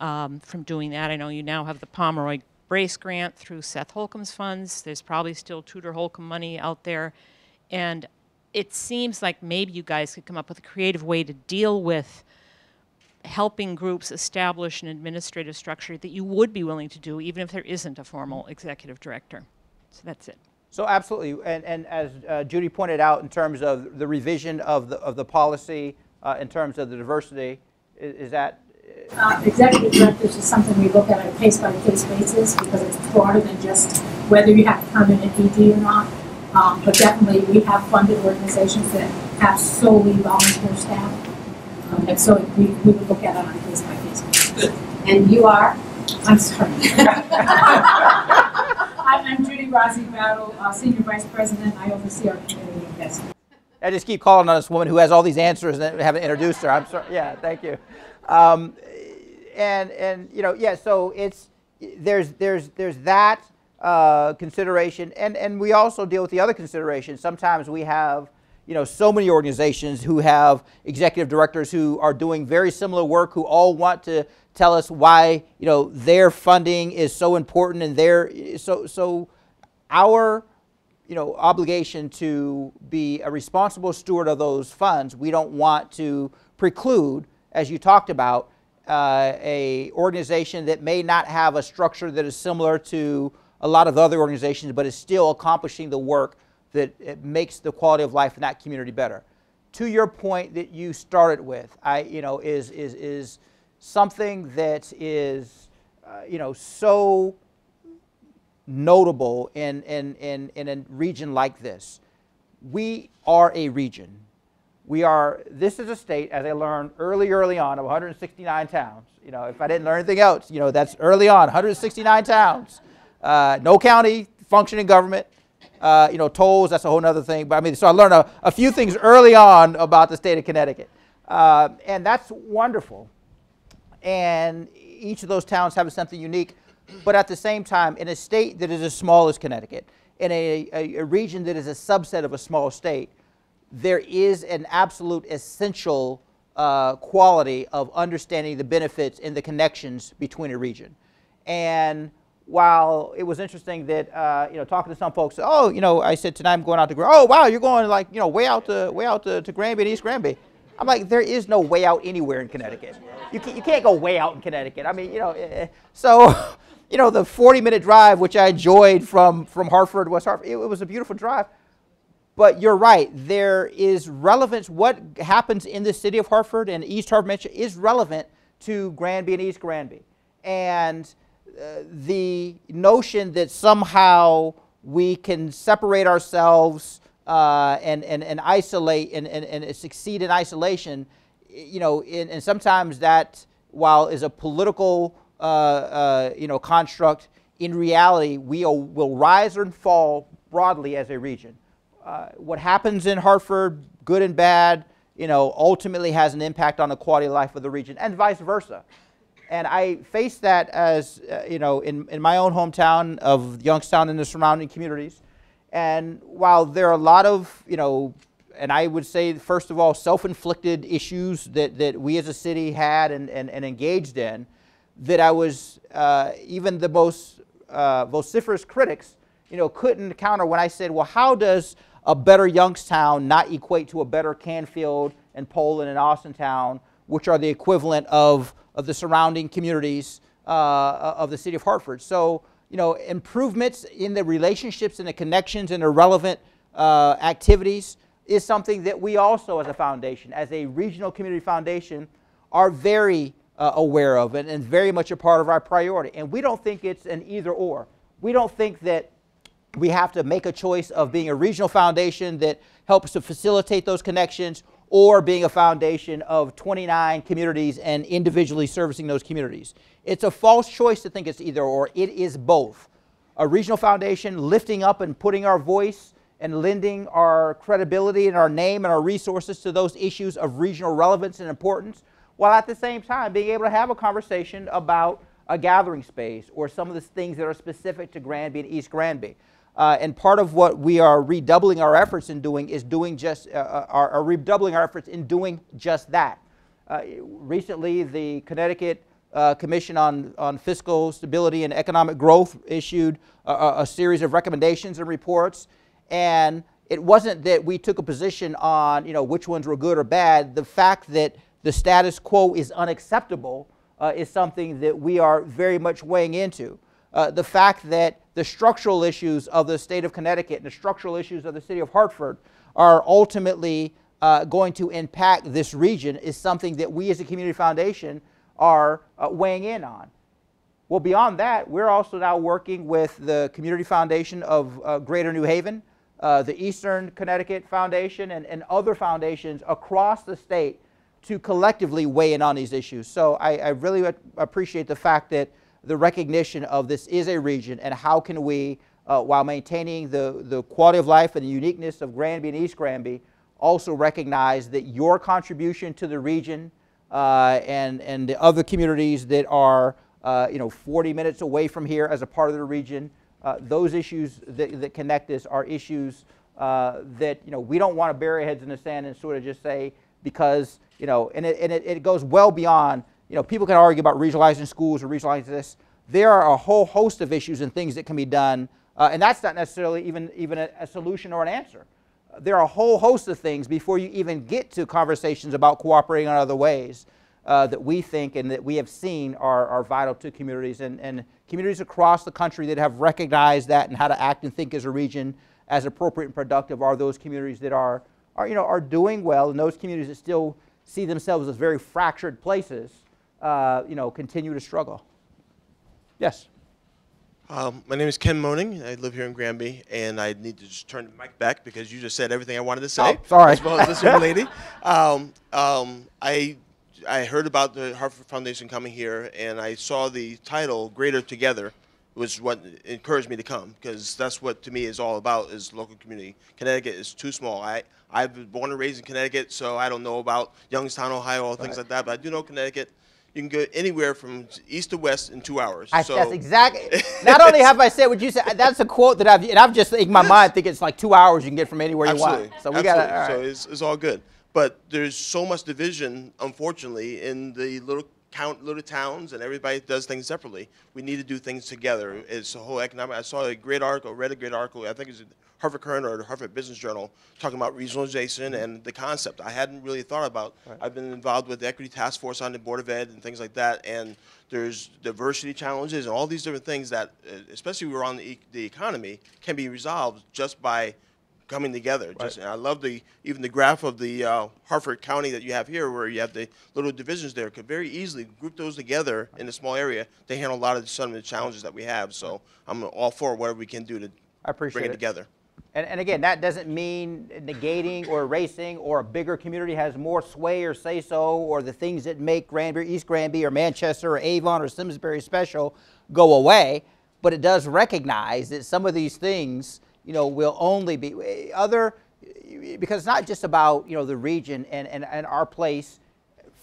um, from doing that. I know you now have the Pomeroy Brace Grant through Seth Holcomb's funds. There's probably still Tudor Holcomb money out there. And it seems like maybe you guys could come up with a creative way to deal with helping groups establish an administrative structure that you would be willing to do, even if there isn't a formal executive director. So that's it. So absolutely, and, and as uh, Judy pointed out, in terms of the revision of the, of the policy, uh, in terms of the diversity, is, is that, Uh, Executive directors is something we look at on a case-by-case basis because it's broader than just whether you have permanent ED or not. Um, But definitely, we have funded organizations that have solely volunteer staff. Um, And so we, we would look at it on a case-by-case basis. And you are? I'm sorry. I'm I'm Judy Rozie-Battle, uh, Senior Vice President. I oversee our community investment. I just keep calling on this woman who has all these answers and haven't introduced her. I'm sorry. Yeah, thank you. Um, and and you know, yeah. So it's there's there's there's that uh, consideration, and and we also deal with the other consideration. Sometimes we have you know so many organizations who have executive directors who are doing very similar work, who all want to tell us why you know their funding is so important and their so so our you know, obligation to be a responsible steward of those funds. We don't want to preclude, as you talked about, uh, a organization that may not have a structure that is similar to a lot of other organizations, but is still accomplishing the work that makes the quality of life in that community better. To your point that you started with, I, you know, is is is something that is, uh, you know, so notable in, in, in, in a region like this. We are a region. We are, this is a state, as I learned early, early on, of 169 towns. You know, if I didn't learn anything else, you know, that's early on, 169 towns. Uh, no county functioning government. Uh, you know, tolls, that's a whole other thing. But I mean, so I learned a, a few things early on about the state of Connecticut. Uh, and that's wonderful and each of those towns have something unique. But at the same time, in a state that is as small as Connecticut, in a, a, a region that is a subset of a small state, there is an absolute essential uh, quality of understanding the benefits and the connections between a region. And while it was interesting that uh, you know talking to some folks, oh, you know, I said tonight I'm going out to oh wow, you're going like you know way out to way out to, to Granby and East Granby. I'm like, there is no way out anywhere in Connecticut. You can't, you can't go way out in Connecticut. I mean, you know, eh, so, you know, the 40 minute drive, which I enjoyed from, from Hartford, to West Hartford, it, it was a beautiful drive. But you're right, there is relevance. What happens in the city of Hartford and East Hartford Metro is relevant to Granby and East Granby. And uh, the notion that somehow we can separate ourselves uh, and, and, and isolate and, and, and succeed in isolation, you know, in, and sometimes that, while is a political, uh, uh, you know, construct, in reality, we will rise and fall broadly as a region. Uh, what happens in Hartford, good and bad, you know, ultimately has an impact on the quality of life of the region, and vice versa. And I face that as, uh, you know, in, in my own hometown of Youngstown and the surrounding communities. And while there are a lot of, you know, and I would say, first of all, self inflicted issues that, that we as a city had and, and, and engaged in, that I was, uh, even the most uh, vociferous critics, you know, couldn't counter when I said, well, how does a better Youngstown not equate to a better Canfield and Poland and Austintown, which are the equivalent of, of the surrounding communities uh, of the city of Hartford? So, you know, improvements in the relationships and the connections and the relevant uh, activities is something that we also, as a foundation, as a regional community foundation, are very uh, aware of and, and very much a part of our priority. And we don't think it's an either or. We don't think that we have to make a choice of being a regional foundation that helps to facilitate those connections or being a foundation of 29 communities and individually servicing those communities. It's a false choice to think it's either or. It is both. A regional foundation lifting up and putting our voice and lending our credibility and our name and our resources to those issues of regional relevance and importance, while at the same time being able to have a conversation about a gathering space or some of the things that are specific to Granby and East Granby. Uh, and part of what we are redoubling our efforts in doing is doing just, uh, uh are, are, redoubling our efforts in doing just that. Uh, recently, the Connecticut uh, Commission on, on Fiscal Stability and Economic Growth issued a, a series of recommendations and reports. And it wasn't that we took a position on, you know, which ones were good or bad. The fact that the status quo is unacceptable uh, is something that we are very much weighing into. Uh, the fact that the structural issues of the state of Connecticut and the structural issues of the city of Hartford are ultimately uh, going to impact this region is something that we as a community foundation are uh, weighing in on. Well, beyond that, we're also now working with the Community Foundation of uh, Greater New Haven, uh, the Eastern Connecticut Foundation, and, and other foundations across the state to collectively weigh in on these issues. So I, I really appreciate the fact that the recognition of this is a region and how can we, uh, while maintaining the, the quality of life and the uniqueness of Granby and East Granby, also recognize that your contribution to the region uh, and, and the other communities that are uh, you know, 40 minutes away from here as a part of the region, uh, those issues that, that, connect us are issues uh, that you know, we don't want to bury our heads in the sand and sort of just say because, you know, and it, and it, it goes well beyond, you know, people can argue about regionalizing schools or regionalizing this. There are a whole host of issues and things that can be done, uh, and that's not necessarily even, even a, a solution or an answer there are a whole host of things before you even get to conversations about cooperating in other ways uh, that we think and that we have seen are, are vital to communities and, and communities across the country that have recognized that and how to act and think as a region as appropriate and productive are those communities that are, are, you know, are doing well and those communities that still see themselves as very fractured places uh, you know, continue to struggle. Yes? Um, my name is Ken Moaning. I live here in Granby, and I need to just turn the mic back because you just said everything I wanted to say. Oh, sorry. As well as this young lady. Um, um, I I heard about the Hartford Foundation coming here, and I saw the title "Greater Together," was what encouraged me to come because that's what to me is all about is local community. Connecticut is too small. I I've been born and raised in Connecticut, so I don't know about Youngstown, Ohio, all things like that, but I do know Connecticut you can go anywhere from east to west in two hours. I, so that's exactly. Not only have I said what you said, that's a quote that I've and I've just in my mind think it's like two hours you can get from anywhere absolutely, you want. So we got right. So it's, it's all good. But there's so much division, unfortunately, in the little count little towns and everybody does things separately. We need to do things together. It's a whole economic. I saw a great article, read a great article. I think it's Hartford Courant or the Hartford Business Journal talking about regionalization and the concept. I hadn't really thought about. Right. I've been involved with the Equity Task Force on the Board of Ed and things like that, and there's diversity challenges and all these different things that, uh, especially around the, e the economy, can be resolved just by coming together. Right. Just, I love the even the graph of the uh, Hartford County that you have here, where you have the little divisions there. Could very easily group those together in a small area to handle a lot of some of the challenges that we have. So I'm all for whatever we can do to bring it, it, together. And, and again, that doesn't mean negating or erasing or a bigger community has more sway or say so or the things that make Granby, East Granby or Manchester or Avon or Simsbury special go away. But it does recognize that some of these things, you know, will only be other, because it's not just about, you know, the region and, and, and our place,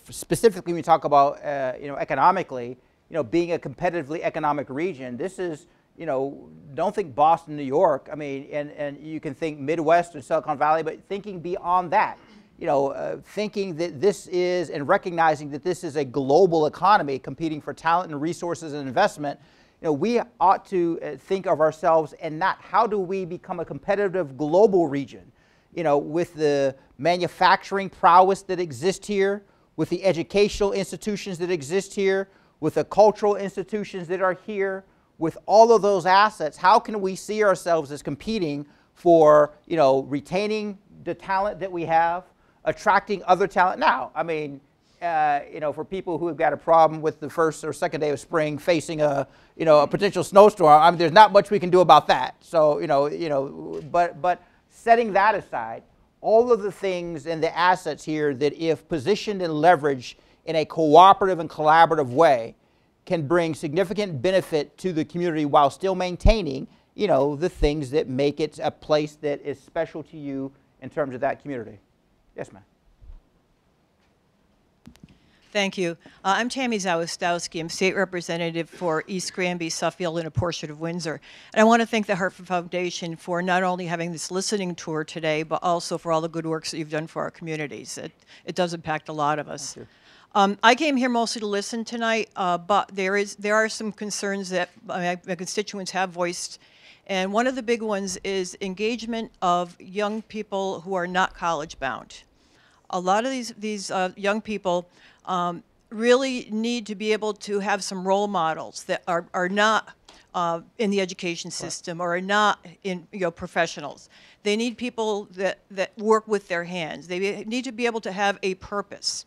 specifically when we talk about, uh, you know, economically, you know, being a competitively economic region, this is, you know, don't think Boston, New York. I mean, and, and you can think Midwest or Silicon Valley, but thinking beyond that, you know, uh, thinking that this is and recognizing that this is a global economy competing for talent and resources and investment, you know, we ought to uh, think of ourselves and not how do we become a competitive global region, you know, with the manufacturing prowess that exists here, with the educational institutions that exist here, with the cultural institutions that are here, with all of those assets, how can we see ourselves as competing for, you know, retaining the talent that we have, attracting other talent? Now, I mean, uh, you know, for people who have got a problem with the first or second day of spring facing a, you know, a potential snowstorm, I mean, there's not much we can do about that. So, you know, you know, but, but setting that aside, all of the things and the assets here that if positioned and leveraged in a cooperative and collaborative way can bring significant benefit to the community while still maintaining, you know, the things that make it a place that is special to you in terms of that community. Yes, ma'am. Thank you. Uh, I'm Tami Zawistowski. I'm state representative for East Granby, Suffield, and a portion of Windsor. And I want to thank the Hartford Foundation for not only having this listening tour today, but also for all the good works that you've done for our communities. It, it does impact a lot of us. Um, I came here mostly to listen tonight, uh, but there is there are some concerns that my, my constituents have voiced, and one of the big ones is engagement of young people who are not college bound. A lot of these these uh, young people um, really need to be able to have some role models that are are not uh, in the education system or are not in you know professionals. They need people that that work with their hands. They need to be able to have a purpose.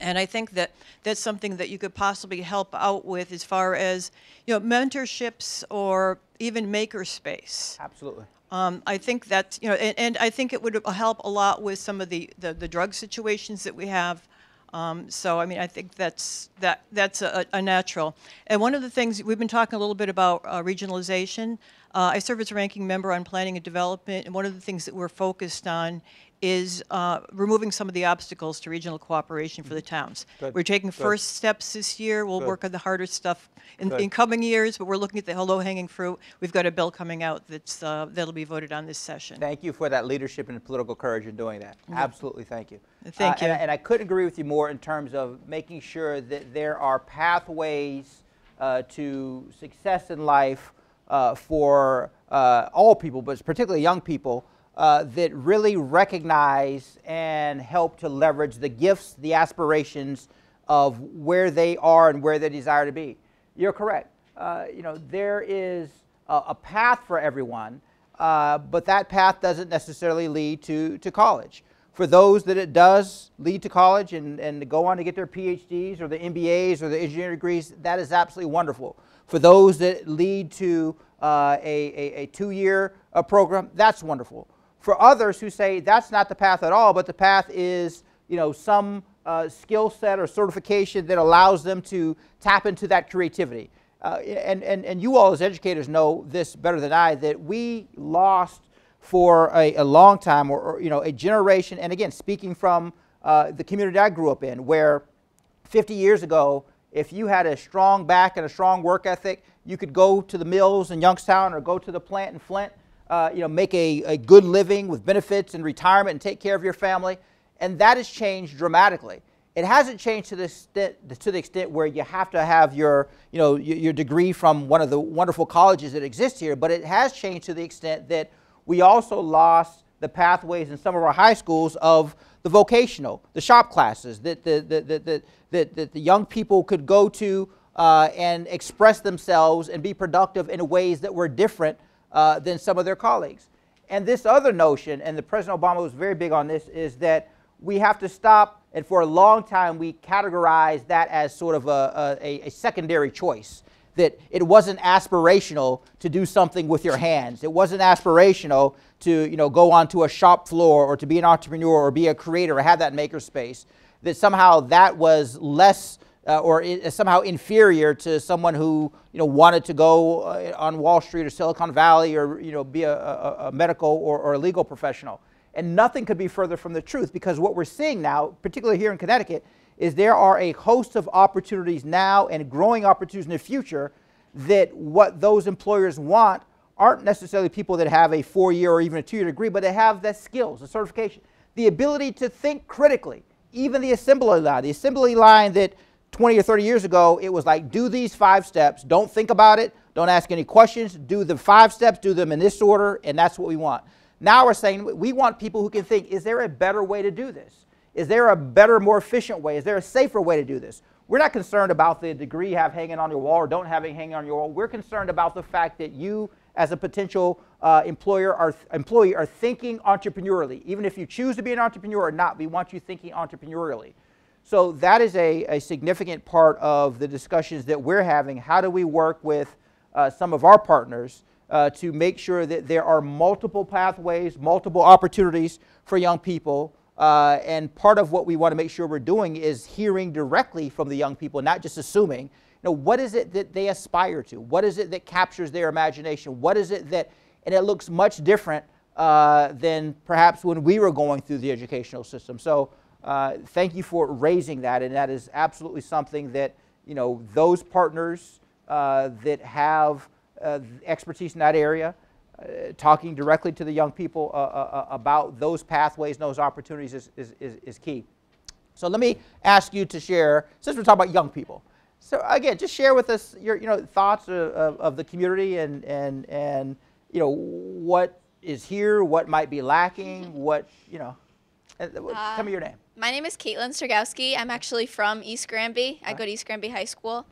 And I think that that's something that you could possibly help out with as far as, you know, mentorships or even makerspace. Absolutely. Um, I think that, you know, and, and I think it would help a lot with some of the, the, the drug situations that we have. Um, so, I mean, I think that's, that, that's a, a natural. And one of the things, we've been talking a little bit about uh, regionalization. Uh, I serve as a ranking member on planning and development, and one of the things that we're focused on is uh, removing some of the obstacles to regional cooperation for the towns. Good, We're taking good. first steps this year. We'll Good. work on the harder stuff in, in coming years, but we're looking at the low-hanging fruit. We've got a bill coming out that's, uh, that'll be voted on this session. Thank you for that leadership and political courage in doing that. Absolutely, thank you. Thank Uh, you. And, and I couldn't agree with you more in terms of making sure that there are pathways uh, to success in life uh, for uh, all people, but particularly young people, uh, that really recognize and help to leverage the gifts, the aspirations of where they are and where they desire to be. You're correct. Uh, you know, there is a, a path for everyone, uh, but that path doesn't necessarily lead to, to college. For those that it does lead to college and, and go on to get their PhDs or the MBAs or the engineering degrees, that is absolutely wonderful. For those that lead to uh, a, a, a two-year uh, program, that's wonderful. For others who say that's not the path at all, but the path is you know some uh, skill set or certification that allows them to tap into that creativity. Uh, and, and, and you all as educators know this better than I that we lost for a, a long time or, or, you know a generation and again speaking from uh, the community I grew up in where 50 years ago if you had a strong back and a strong work ethic you could go to the mills in Youngstown or go to the plant in Flint uh, you know make a, a good living with benefits and retirement and take care of your family. And that has changed dramatically. It hasn't changed to the extent, to the extent where you have to have your, you know, your, degree from one of the wonderful colleges that exist here, but it has changed to the extent that we also lost the pathways in some of our high schools of the vocational, the shop classes that the, the, the, the, the young people could go to uh, and express themselves and be productive in ways that were different uh, than some of their colleagues. And this other notion, and the President Obama was very big on this, is that we have to stop, and for a long time we categorized that as sort of a, a, a secondary choice. That it wasn't aspirational to do something with your hands. It wasn't aspirational to you know, go onto a shop floor or to be an entrepreneur or be a creator or have that makerspace. That somehow that was less uh, or i- somehow inferior to someone who you know wanted to go uh, on Wall Street or Silicon Valley or you know be a, a, a medical or, or a legal professional. And nothing could be further from the truth because what we're seeing now, particularly here in Connecticut, is there are a host of opportunities now and growing opportunities in the future that what those employers want aren't necessarily people that have a four-year or even a two-year degree, but they have the skills, the certification, the ability to think critically. Even the assembly line, the assembly line that 20 or 30 years ago, it was like, do these five steps, don't think about it, don't ask any questions, do the five steps, do them in this order, and that's what we want. Now we're saying we want people who can think, is there a better way to do this? Is there a better, more efficient way? Is there a safer way to do this? We're not concerned about the degree you have hanging on your wall or don't have it hanging on your wall. We're concerned about the fact that you, as a potential uh, employer, are employee, are thinking entrepreneurially. Even if you choose to be an entrepreneur or not, we want you thinking entrepreneurially. So that is a, a significant part of the discussions that we're having. How do we work with uh, some of our partners uh, to make sure that there are multiple pathways, multiple opportunities for young people? Uh, and part of what we want to make sure we're doing is hearing directly from the young people, not just assuming. You know, what is it that they aspire to? What is it that captures their imagination? What is it that, and it looks much different uh, than perhaps when we were going through the educational system. So uh, thank you for raising that, and that is absolutely something that you know those partners uh, that have uh, expertise in that area, uh, talking directly to the young people uh, about those pathways and those opportunities is, is, is, is, key. So let me ask you to share, since we're talking about young people. So again, just share with us your you know thoughts of, of, of the community and and and you know what is here, what might be lacking, what you know. Tell me your name. My name is Caitlin Stragowski. I'm actually from East Granby. I go to East Granby High School.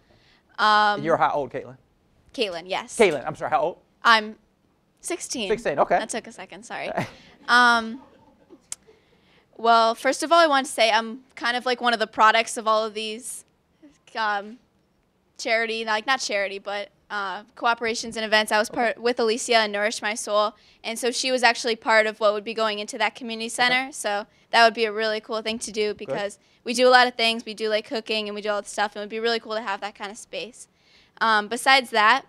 Um, you're how old, Caitlin? Caitlin, yes. Caitlin, I'm sorry, how old? I'm 16. 16, okay. That took a second, sorry. um, well, first of all, I want to say I'm kind of like one of the products of all of these um, charity, like not charity, but uh, cooperations and events. I was part with Alicia and Nourish My Soul, and so she was actually part of what would be going into that community center. Okay. So that would be a really cool thing to do because Good. we do a lot of things. We do like cooking and we do all the stuff, and it would be really cool to have that kind of space. Um, besides that,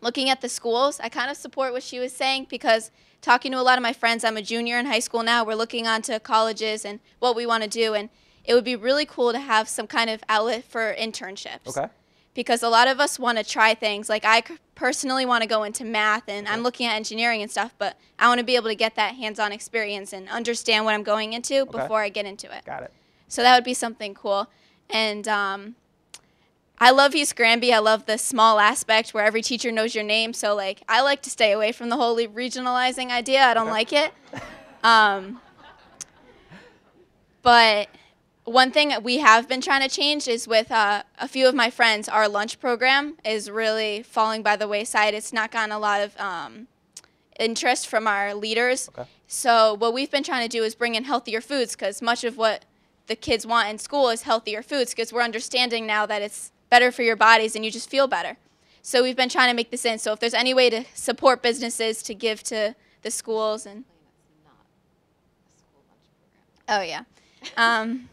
looking at the schools, I kind of support what she was saying because talking to a lot of my friends, I'm a junior in high school now. We're looking onto colleges and what we want to do, and it would be really cool to have some kind of outlet for internships. Okay because a lot of us want to try things. Like I personally want to go into math and I'm looking at engineering and stuff, but I want to be able to get that hands-on experience and understand what I'm going into okay. before I get into it. Got it. So that would be something cool. And um, I love East Granby. I love the small aspect where every teacher knows your name. So like I like to stay away from the whole regionalizing idea. I don't okay. like it. Um, but one thing we have been trying to change is with uh, a few of my friends, our lunch program is really falling by the wayside. It's not gotten a lot of um, interest from our leaders. Okay. So what we've been trying to do is bring in healthier foods because much of what the kids want in school is healthier foods because we're understanding now that it's better for your bodies and you just feel better. So we've been trying to make this in. So if there's any way to support businesses to give to the schools and. Oh yeah. Um,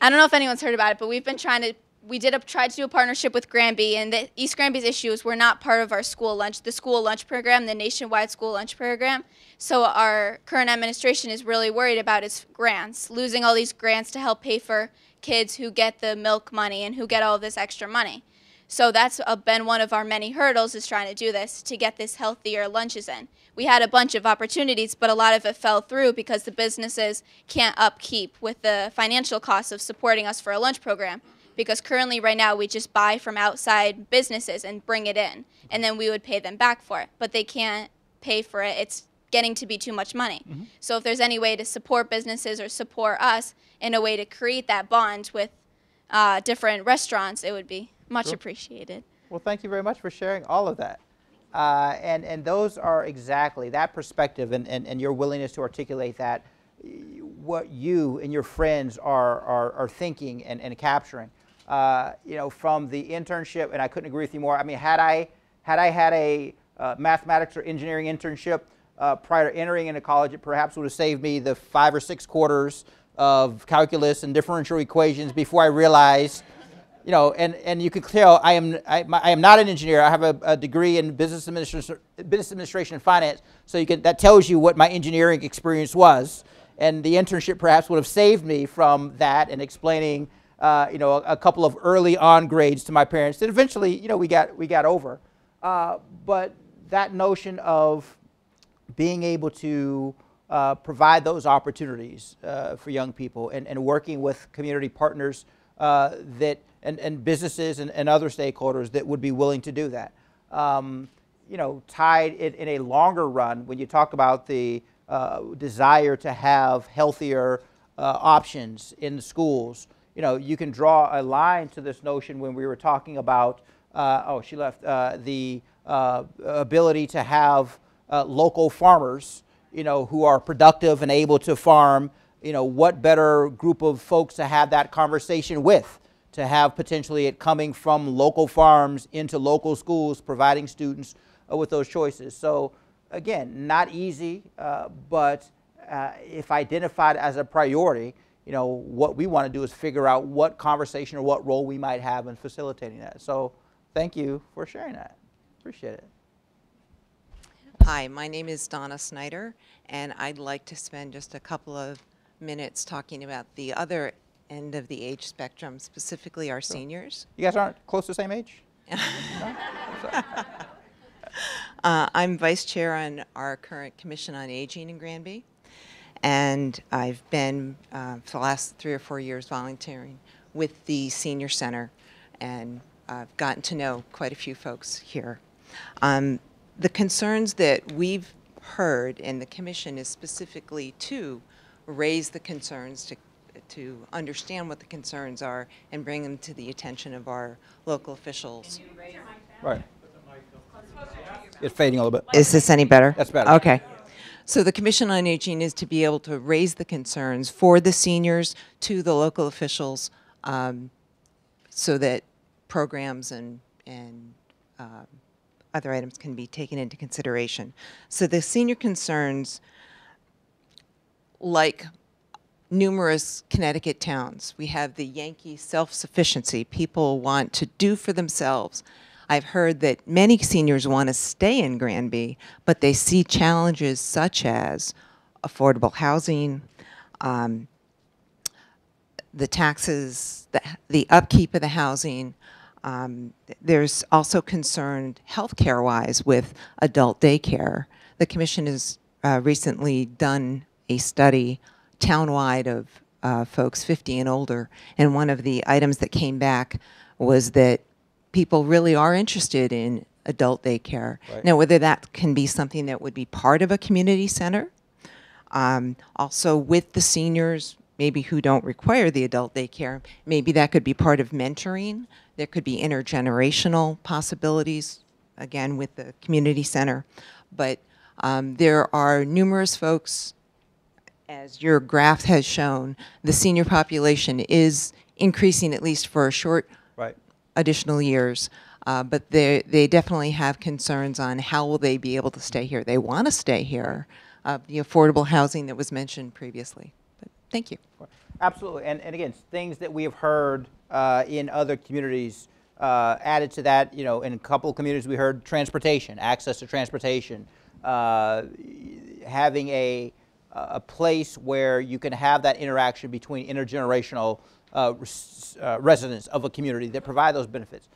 I don't know if anyone's heard about it, but we've been trying to we did a, tried to do a partnership with Granby, and the East Granby's issues were not part of our school lunch, the school lunch program, the nationwide school lunch program. So our current administration is really worried about its grants, losing all these grants to help pay for kids who get the milk money and who get all this extra money. So that's been one of our many hurdles is trying to do this to get this healthier lunches in. We had a bunch of opportunities, but a lot of it fell through because the businesses can't upkeep with the financial costs of supporting us for a lunch program. Because currently, right now, we just buy from outside businesses and bring it in, and then we would pay them back for it. But they can't pay for it. It's getting to be too much money. Mm -hmm. So if there's any way to support businesses or support us in a way to create that bond with uh, different restaurants, it would be much sure. appreciated. Well, thank you very much for sharing all of that. Uh, and, and those are exactly that perspective and, and, and your willingness to articulate that, what you and your friends are, are, are thinking and, and capturing. Uh, you know, from the internship, and I couldn't agree with you more. I mean, had I, had I had a uh, mathematics or engineering internship uh, prior to entering into college, it perhaps would have saved me the five or six quarters of calculus and differential equations before I realized you know, and, and you can tell I am, I, my, I am not an engineer. I have a, a, degree in business administration, business administration and finance. So you can, that tells you what my engineering experience was. And the internship perhaps would have saved me from that and explaining, uh, you know, a, a, couple of early on grades to my parents that eventually, you know, we got, we got over. Uh, but that notion of being able to uh, provide those opportunities uh, for young people and, and working with community partners uh, that and, and businesses and, and other stakeholders that would be willing to do that. Um, you know, tied in, in, a longer run, when you talk about the uh, desire to have healthier uh, options in schools, you know, you can draw a line to this notion when we were talking about, uh, oh, she left, uh, the uh, ability to have uh, local farmers, you know, who are productive and able to farm you know, what better group of folks to have that conversation with? To have potentially it coming from local farms into local schools, providing students uh, with those choices. So, again, not easy, uh, but uh, if identified as a priority, you know, what we want to do is figure out what conversation or what role we might have in facilitating that. So, thank you for sharing that. Appreciate it. Hi, my name is Donna Snyder, and I'd like to spend just a couple of minutes talking about the other end of the age spectrum, specifically our seniors. You guys aren't close to the same age? Uh, I'm vice chair on our current Commission on Aging in Granby, and I've been uh, for the last three or four years volunteering with the senior center, and I've gotten to know quite a few folks here. Um, the concerns that we've heard, and the commission is specifically to raise the concerns to to understand what the concerns are and bring them to the attention of our local officials. Right. It's fading a little bit. Is this any better? That's better. Okay. So the Commission on Aging is to be able to raise the concerns for the seniors to the local officials um, so that programs and, and um, other items can be taken into consideration. So the senior concerns, like numerous Connecticut towns, we have the Yankee self-sufficiency. People want to do for themselves. I've heard that many seniors want to stay in Granby, but they see challenges such as affordable housing, um, the taxes, the, the upkeep of the housing. Um, there's also concern healthcare wise with adult daycare. The commission has uh, recently done a study townwide of uh, folks 50 and older, and one of the items that came back was that people really are interested in adult daycare. Right. Now, whether that can be something that would be part of a community center, um, also with the seniors, maybe who don't require the adult daycare, maybe that could be part of mentoring. There could be intergenerational possibilities, again, with the community center. But um, there are numerous folks, as your graph has shown, the senior population is increasing at least for a short Right. additional years. Uh, but they they definitely have concerns on how will they be able to stay here. They want to stay here. Uh, the affordable housing that was mentioned previously. But thank you. Absolutely, and, and again, things that we have heard uh, in other communities uh, added to that. You know, in a couple of communities, we heard transportation, access to transportation, uh, having a a place where you can have that interaction between intergenerational uh, uh, residents of a community that provide those benefits.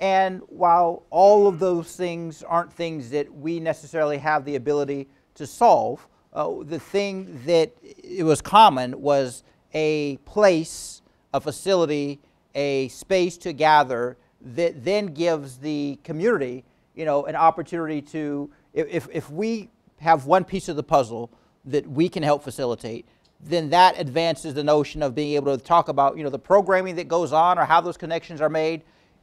And while all of those things aren't things that we necessarily have the ability to solve, uh, the thing that it was common was a place, a facility, a space to gather that then gives the community, you know, an opportunity to, if, if we have one piece of the puzzle that we can help facilitate, then that advances the notion of being able to talk about, you know, the programming that goes on or how those connections are made.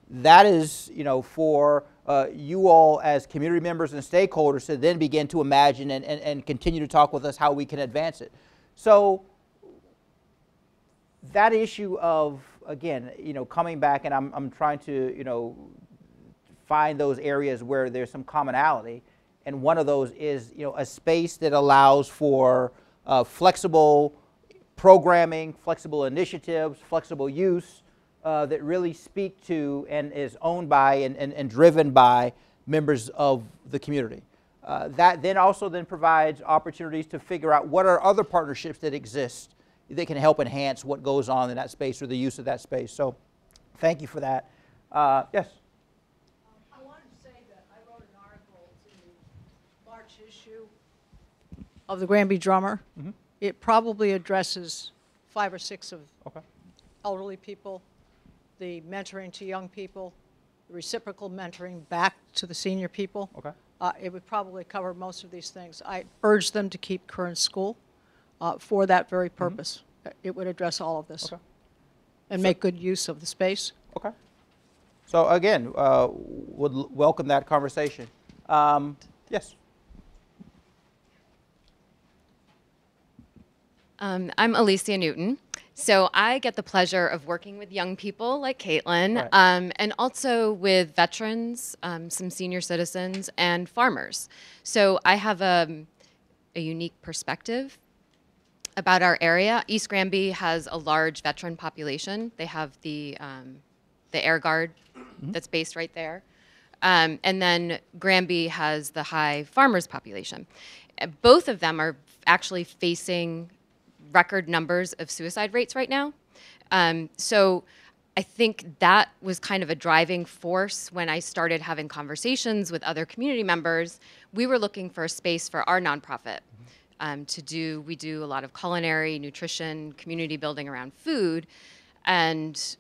That is, you know, for uh, you all as community members and stakeholders to then begin to imagine and, and, and continue to talk with us how we can advance it. So that issue of again, you know, coming back and I'm, I'm trying to, you know, find those areas where there's some commonality, and one of those is, you know, a space that allows for uh, flexible programming, flexible initiatives, flexible use uh, that really speak to and is owned by and, and, and driven by members of the community. Uh, that then also then provides opportunities to figure out what are other partnerships that exist that can help enhance what goes on in that space or the use of that space. So thank you for that. Uh, yes? I wanted to say that I wrote an article in the March issue of the Granby Drummer. Mhm. It probably addresses five or six of Okay. elderly people, the mentoring to young people, the reciprocal mentoring back to the senior people. Okay. Uh, It would probably cover most of these things. I urge them to keep current school uh, for that very purpose. Uh, It would address all of this. Mm-hmm. Okay. And make good use of the space. Okay. So again, uh, would l- welcome that conversation. Um, yes. Um, I'm Alicia Newton. So I get the pleasure of working with young people like Caitlin, Right. um, and also with veterans, um, some senior citizens, and farmers. So I have a, a unique perspective about our area. East Granby has a large veteran population. They have the um, the Air Guard that's based right there, um, and then Granby has the high farmers population. Both of them are actually facing record numbers of suicide rates right now. Um, so I think that was kind of a driving force when I started having conversations with other community members. We were looking for a space for our nonprofit um, to do. We do a lot of culinary, nutrition, community building around food, and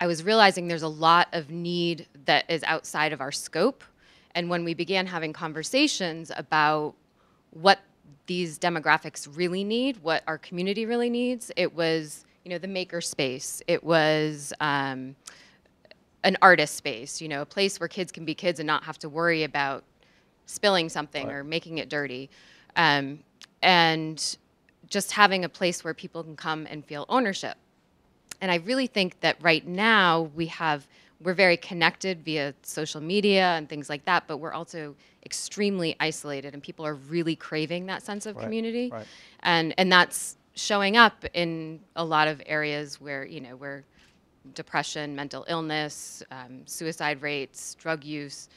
I was realizing there's a lot of need that is outside of our scope. And when we began having conversations about what these demographics really need, what our community really needs, it was you know the maker space. It was um, an artist space, you know, a place where kids can be kids and not have to worry about spilling something or making it dirty, um, and just having a place where people can come and feel ownership. And I really think that right now we have we're very connected via social media and things like that, but we're also extremely isolated, and people are really craving that sense of Right, community, right. and and that's showing up in a lot of areas where you know where depression, mental illness, um, suicide rates, drug use,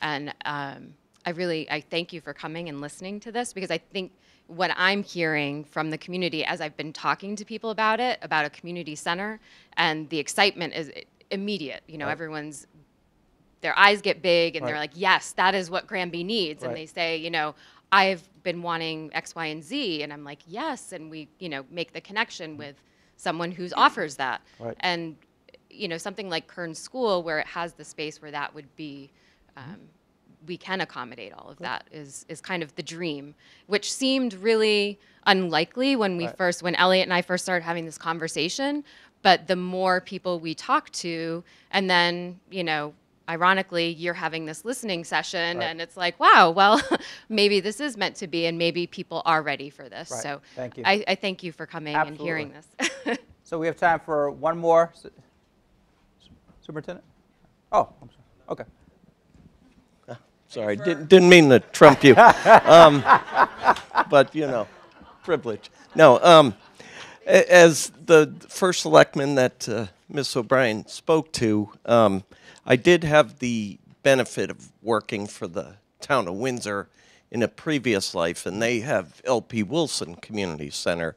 and um, I really I thank you for coming and listening to this because I think what I'm hearing from the community as I've been talking to people about it, about a community center, and the excitement is immediate. You know, Right. everyone's their eyes get big and they're like, yes, that is what Granby needs. And they say, you know, I've been wanting X, Y, and Z. And I'm like, yes. And we, you know, make the connection with someone who offers that. Right. And, you know, something like Kearns School, where it has the space where that would be, Mm-hmm. um, we can accommodate all of that is, is kind of the dream, which seemed really unlikely when we Right. first, when Elliot and I first started having this conversation. But the more people we talk to, and then, you know, ironically, you're having this listening session, Right. and it's like, wow, well, maybe this is meant to be, and maybe people are ready for this. Right. So Thank you. I, I thank you for coming and hearing this. So we have time for one more. Superintendent? Oh, I'm sorry. Okay. Sorry, didn't, didn't mean to trump you. Um, but, you know, privilege. No, um, a- as the first selectman that uh, Ms. O'Brien spoke to, um, I did have the benefit of working for the town of Windsor in a previous life, and they have LP Wilson Community Center,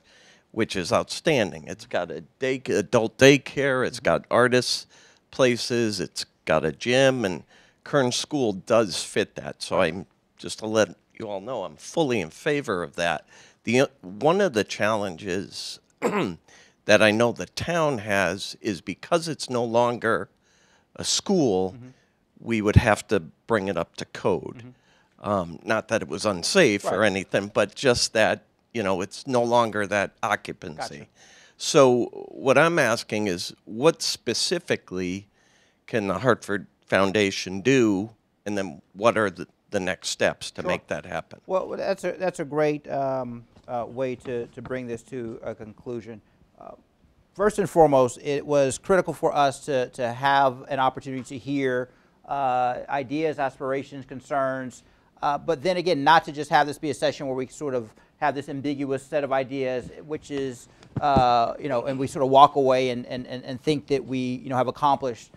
which is outstanding. It's got a day, adult daycare, it's got artists places, it's got a gym, and Kearns School does fit that. So I'm just to let you all know, I'm fully in favor of that. The one of the challenges that I know the town has is because it's no longer a school, we would have to bring it up to code. Um, not that it was unsafe or Right. anything, but just that you know it's no longer that occupancy. So what I'm asking is, what specifically can the Hartford Foundation do, and then what are the, the next steps to make that happen? Well, that's a, that's a great um, uh, way to, to bring this to a conclusion. Uh, First and foremost, it was critical for us to, to have an opportunity to hear uh, ideas, aspirations, concerns, uh, but then again, not to just have this be a session where we sort of have this ambiguous set of ideas, which is, uh, you know, and we sort of walk away and, and, and, and think that we, you know, have accomplished.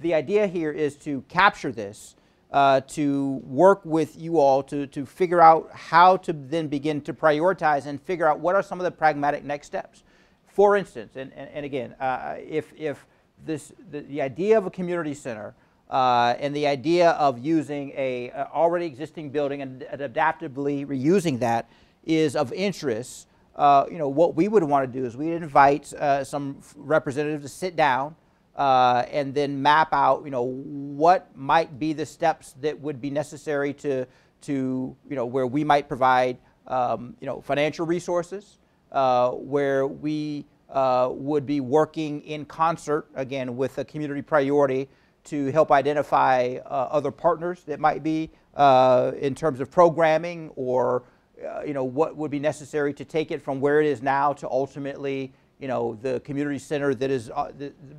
The idea here is to capture this, uh, to work with you all to, to figure out how to then begin to prioritize and figure out what are some of the pragmatic next steps. For instance, and, and, and again, uh, if, if this, the, the idea of a community center uh, and the idea of using a, a already existing building and, and adaptively reusing that is of interest, uh, you know, what we would want to do is we'd invite uh, some representatives to sit down uh, and then map out, you know, what might be the steps that would be necessary to, to you know, where we might provide, um, you know, financial resources, uh, where we uh, would be working in concert, again, with a community priority to help identify uh, other partners that might be uh, in terms of programming or uh, you know, what would be necessary to take it from where it is now to ultimately, you know, the community center that is uh,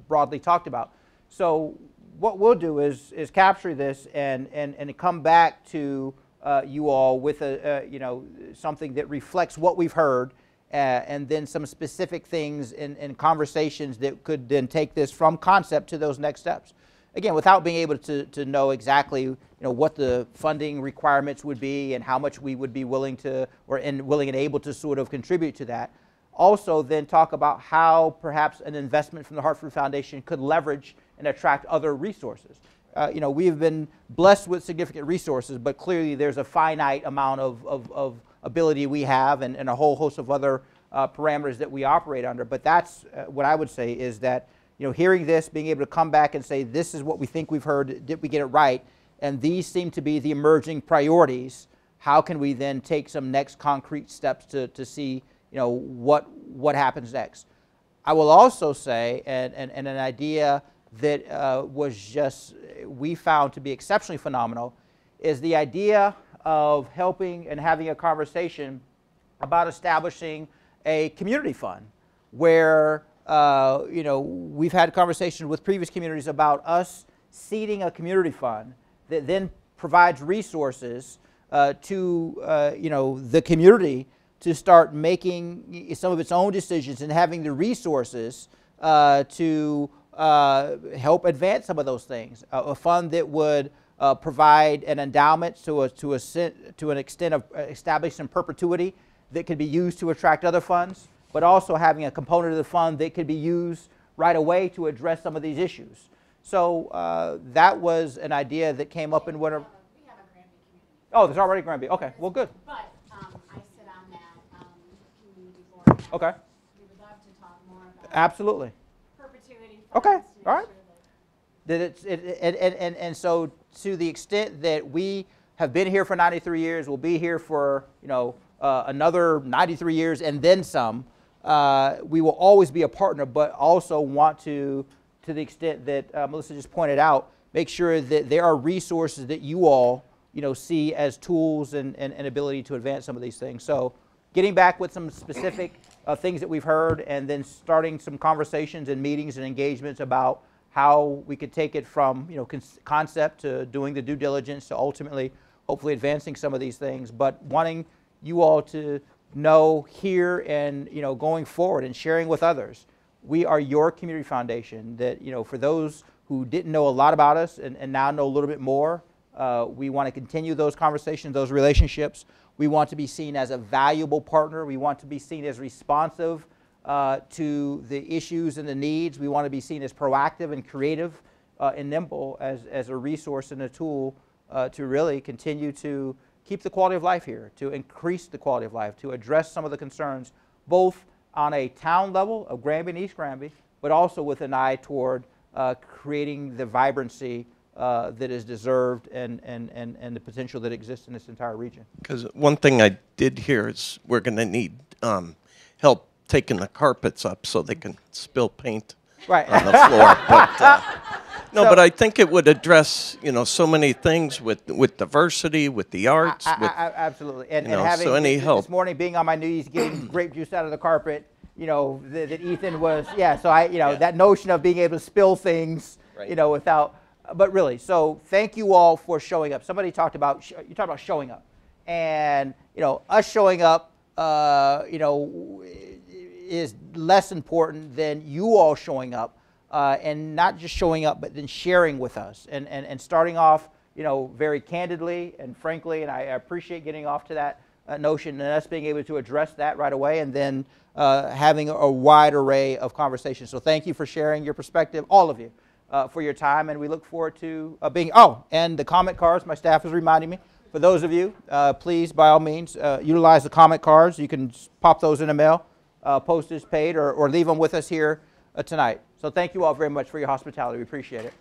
broadly talked about. So what we'll do is is capture this and and and come back to uh, you all with a uh, you know something that reflects what we've heard. Uh, and then some specific things in, in conversations that could then take this from concept to those next steps again, without being able to, to know exactly you know, what the funding requirements would be and how much we would be willing to, or and willing and able to sort of contribute to that. Also, then talk about how perhaps an investment from the Hartford Foundation could leverage and attract other resources. Uh, you know, we've been blessed with significant resources, but clearly there's a finite amount of, of, of ability we have and, and, a whole host of other uh, parameters that we operate under. But that's uh, what I would say is that you know, hearing this, being able to come back and say, this is what we think we've heard, did we get it right? And these seem to be the emerging priorities. How can we then take some next concrete steps to, to see, you know, what, what happens next? I will also say, and, and, and an idea that uh, was just, we found to be exceptionally phenomenal, is the idea of helping and having a conversation about establishing a community fund where uh, you know, we've had conversations with previous communities about us seeding a community fund that then provides resources uh, to, uh, you know, the community to start making some of its own decisions and having the resources uh, to uh, help advance some of those things. a fund that would provide an endowment to, a, to, a, to an extent of establishing perpetuity that could be used to attract other funds but also having a component of the fund that could be used right away to address some of these issues. So uh, that was an idea that came up in one of. Oh, there's already Granby. Okay, well, good. But um, I sit on that um, community board. Okay. We would love to talk more about Absolutely. perpetuity. Okay, all right. That it's, it, and, and, and, and so to the extent that we have been here for 93 years, we'll be here for, you know, uh, another 93 years and then some, uh, we will always be a partner, but also want to, to the extent that uh, Melissa just pointed out, make sure that there are resources that you all, you know, see as tools and, and, and ability to advance some of these things. So getting back with some specific uh, things that we've heard and then starting some conversations and meetings and engagements about how we could take it from, you know, concept to doing the due diligence to ultimately, hopefully advancing some of these things, but wanting you all to know here and you know going forward and sharing with others. We are your community foundation that you know for those who didn't know a lot about us and, and now know a little bit more, uh, we want to continue those conversations, those relationships. We want to be seen as a valuable partner. We want to be seen as responsive uh, to the issues and the needs. We want to be seen as proactive and creative uh, and nimble as, as a resource and a tool uh, to really continue to keep the quality of life here, to increase the quality of life, to address some of the concerns, both on a town level of Granby and East Granby, but also with an eye toward uh, creating the vibrancy uh, that is deserved and, and, and, and the potential that exists in this entire region. Because one thing I did hear is we're going to need um, help taking the carpets up so they can spill paint right. on the floor. but, uh, no, so, but I think it would address you know so many things with with diversity, with the arts. I, with, I, absolutely, and, you know, and having so any this, help. this morning being on my knees getting grape juice out of the carpet. You know that, that Ethan was yeah. So I you know yeah. that notion of being able to spill things right. you know without. But really, so thank you all for showing up. Somebody talked about you talked about showing up, and you know us showing up. Uh, you know is less important than you all showing up uh, and not just showing up, but then sharing with us and, and, and starting off, you know, very candidly and frankly, and I appreciate getting off to that uh, notion and us being able to address that right away and then uh, having a wide array of conversations. So thank you for sharing your perspective, all of you, uh, for your time, and we look forward to uh, being, oh, and the comment cards, my staff is reminding me, for those of you, uh, please, by all means, utilize the comment cards. You can pop those in the mail, postage paid, or, or leave them with us here tonight. So thank you all very much for your hospitality. We appreciate it.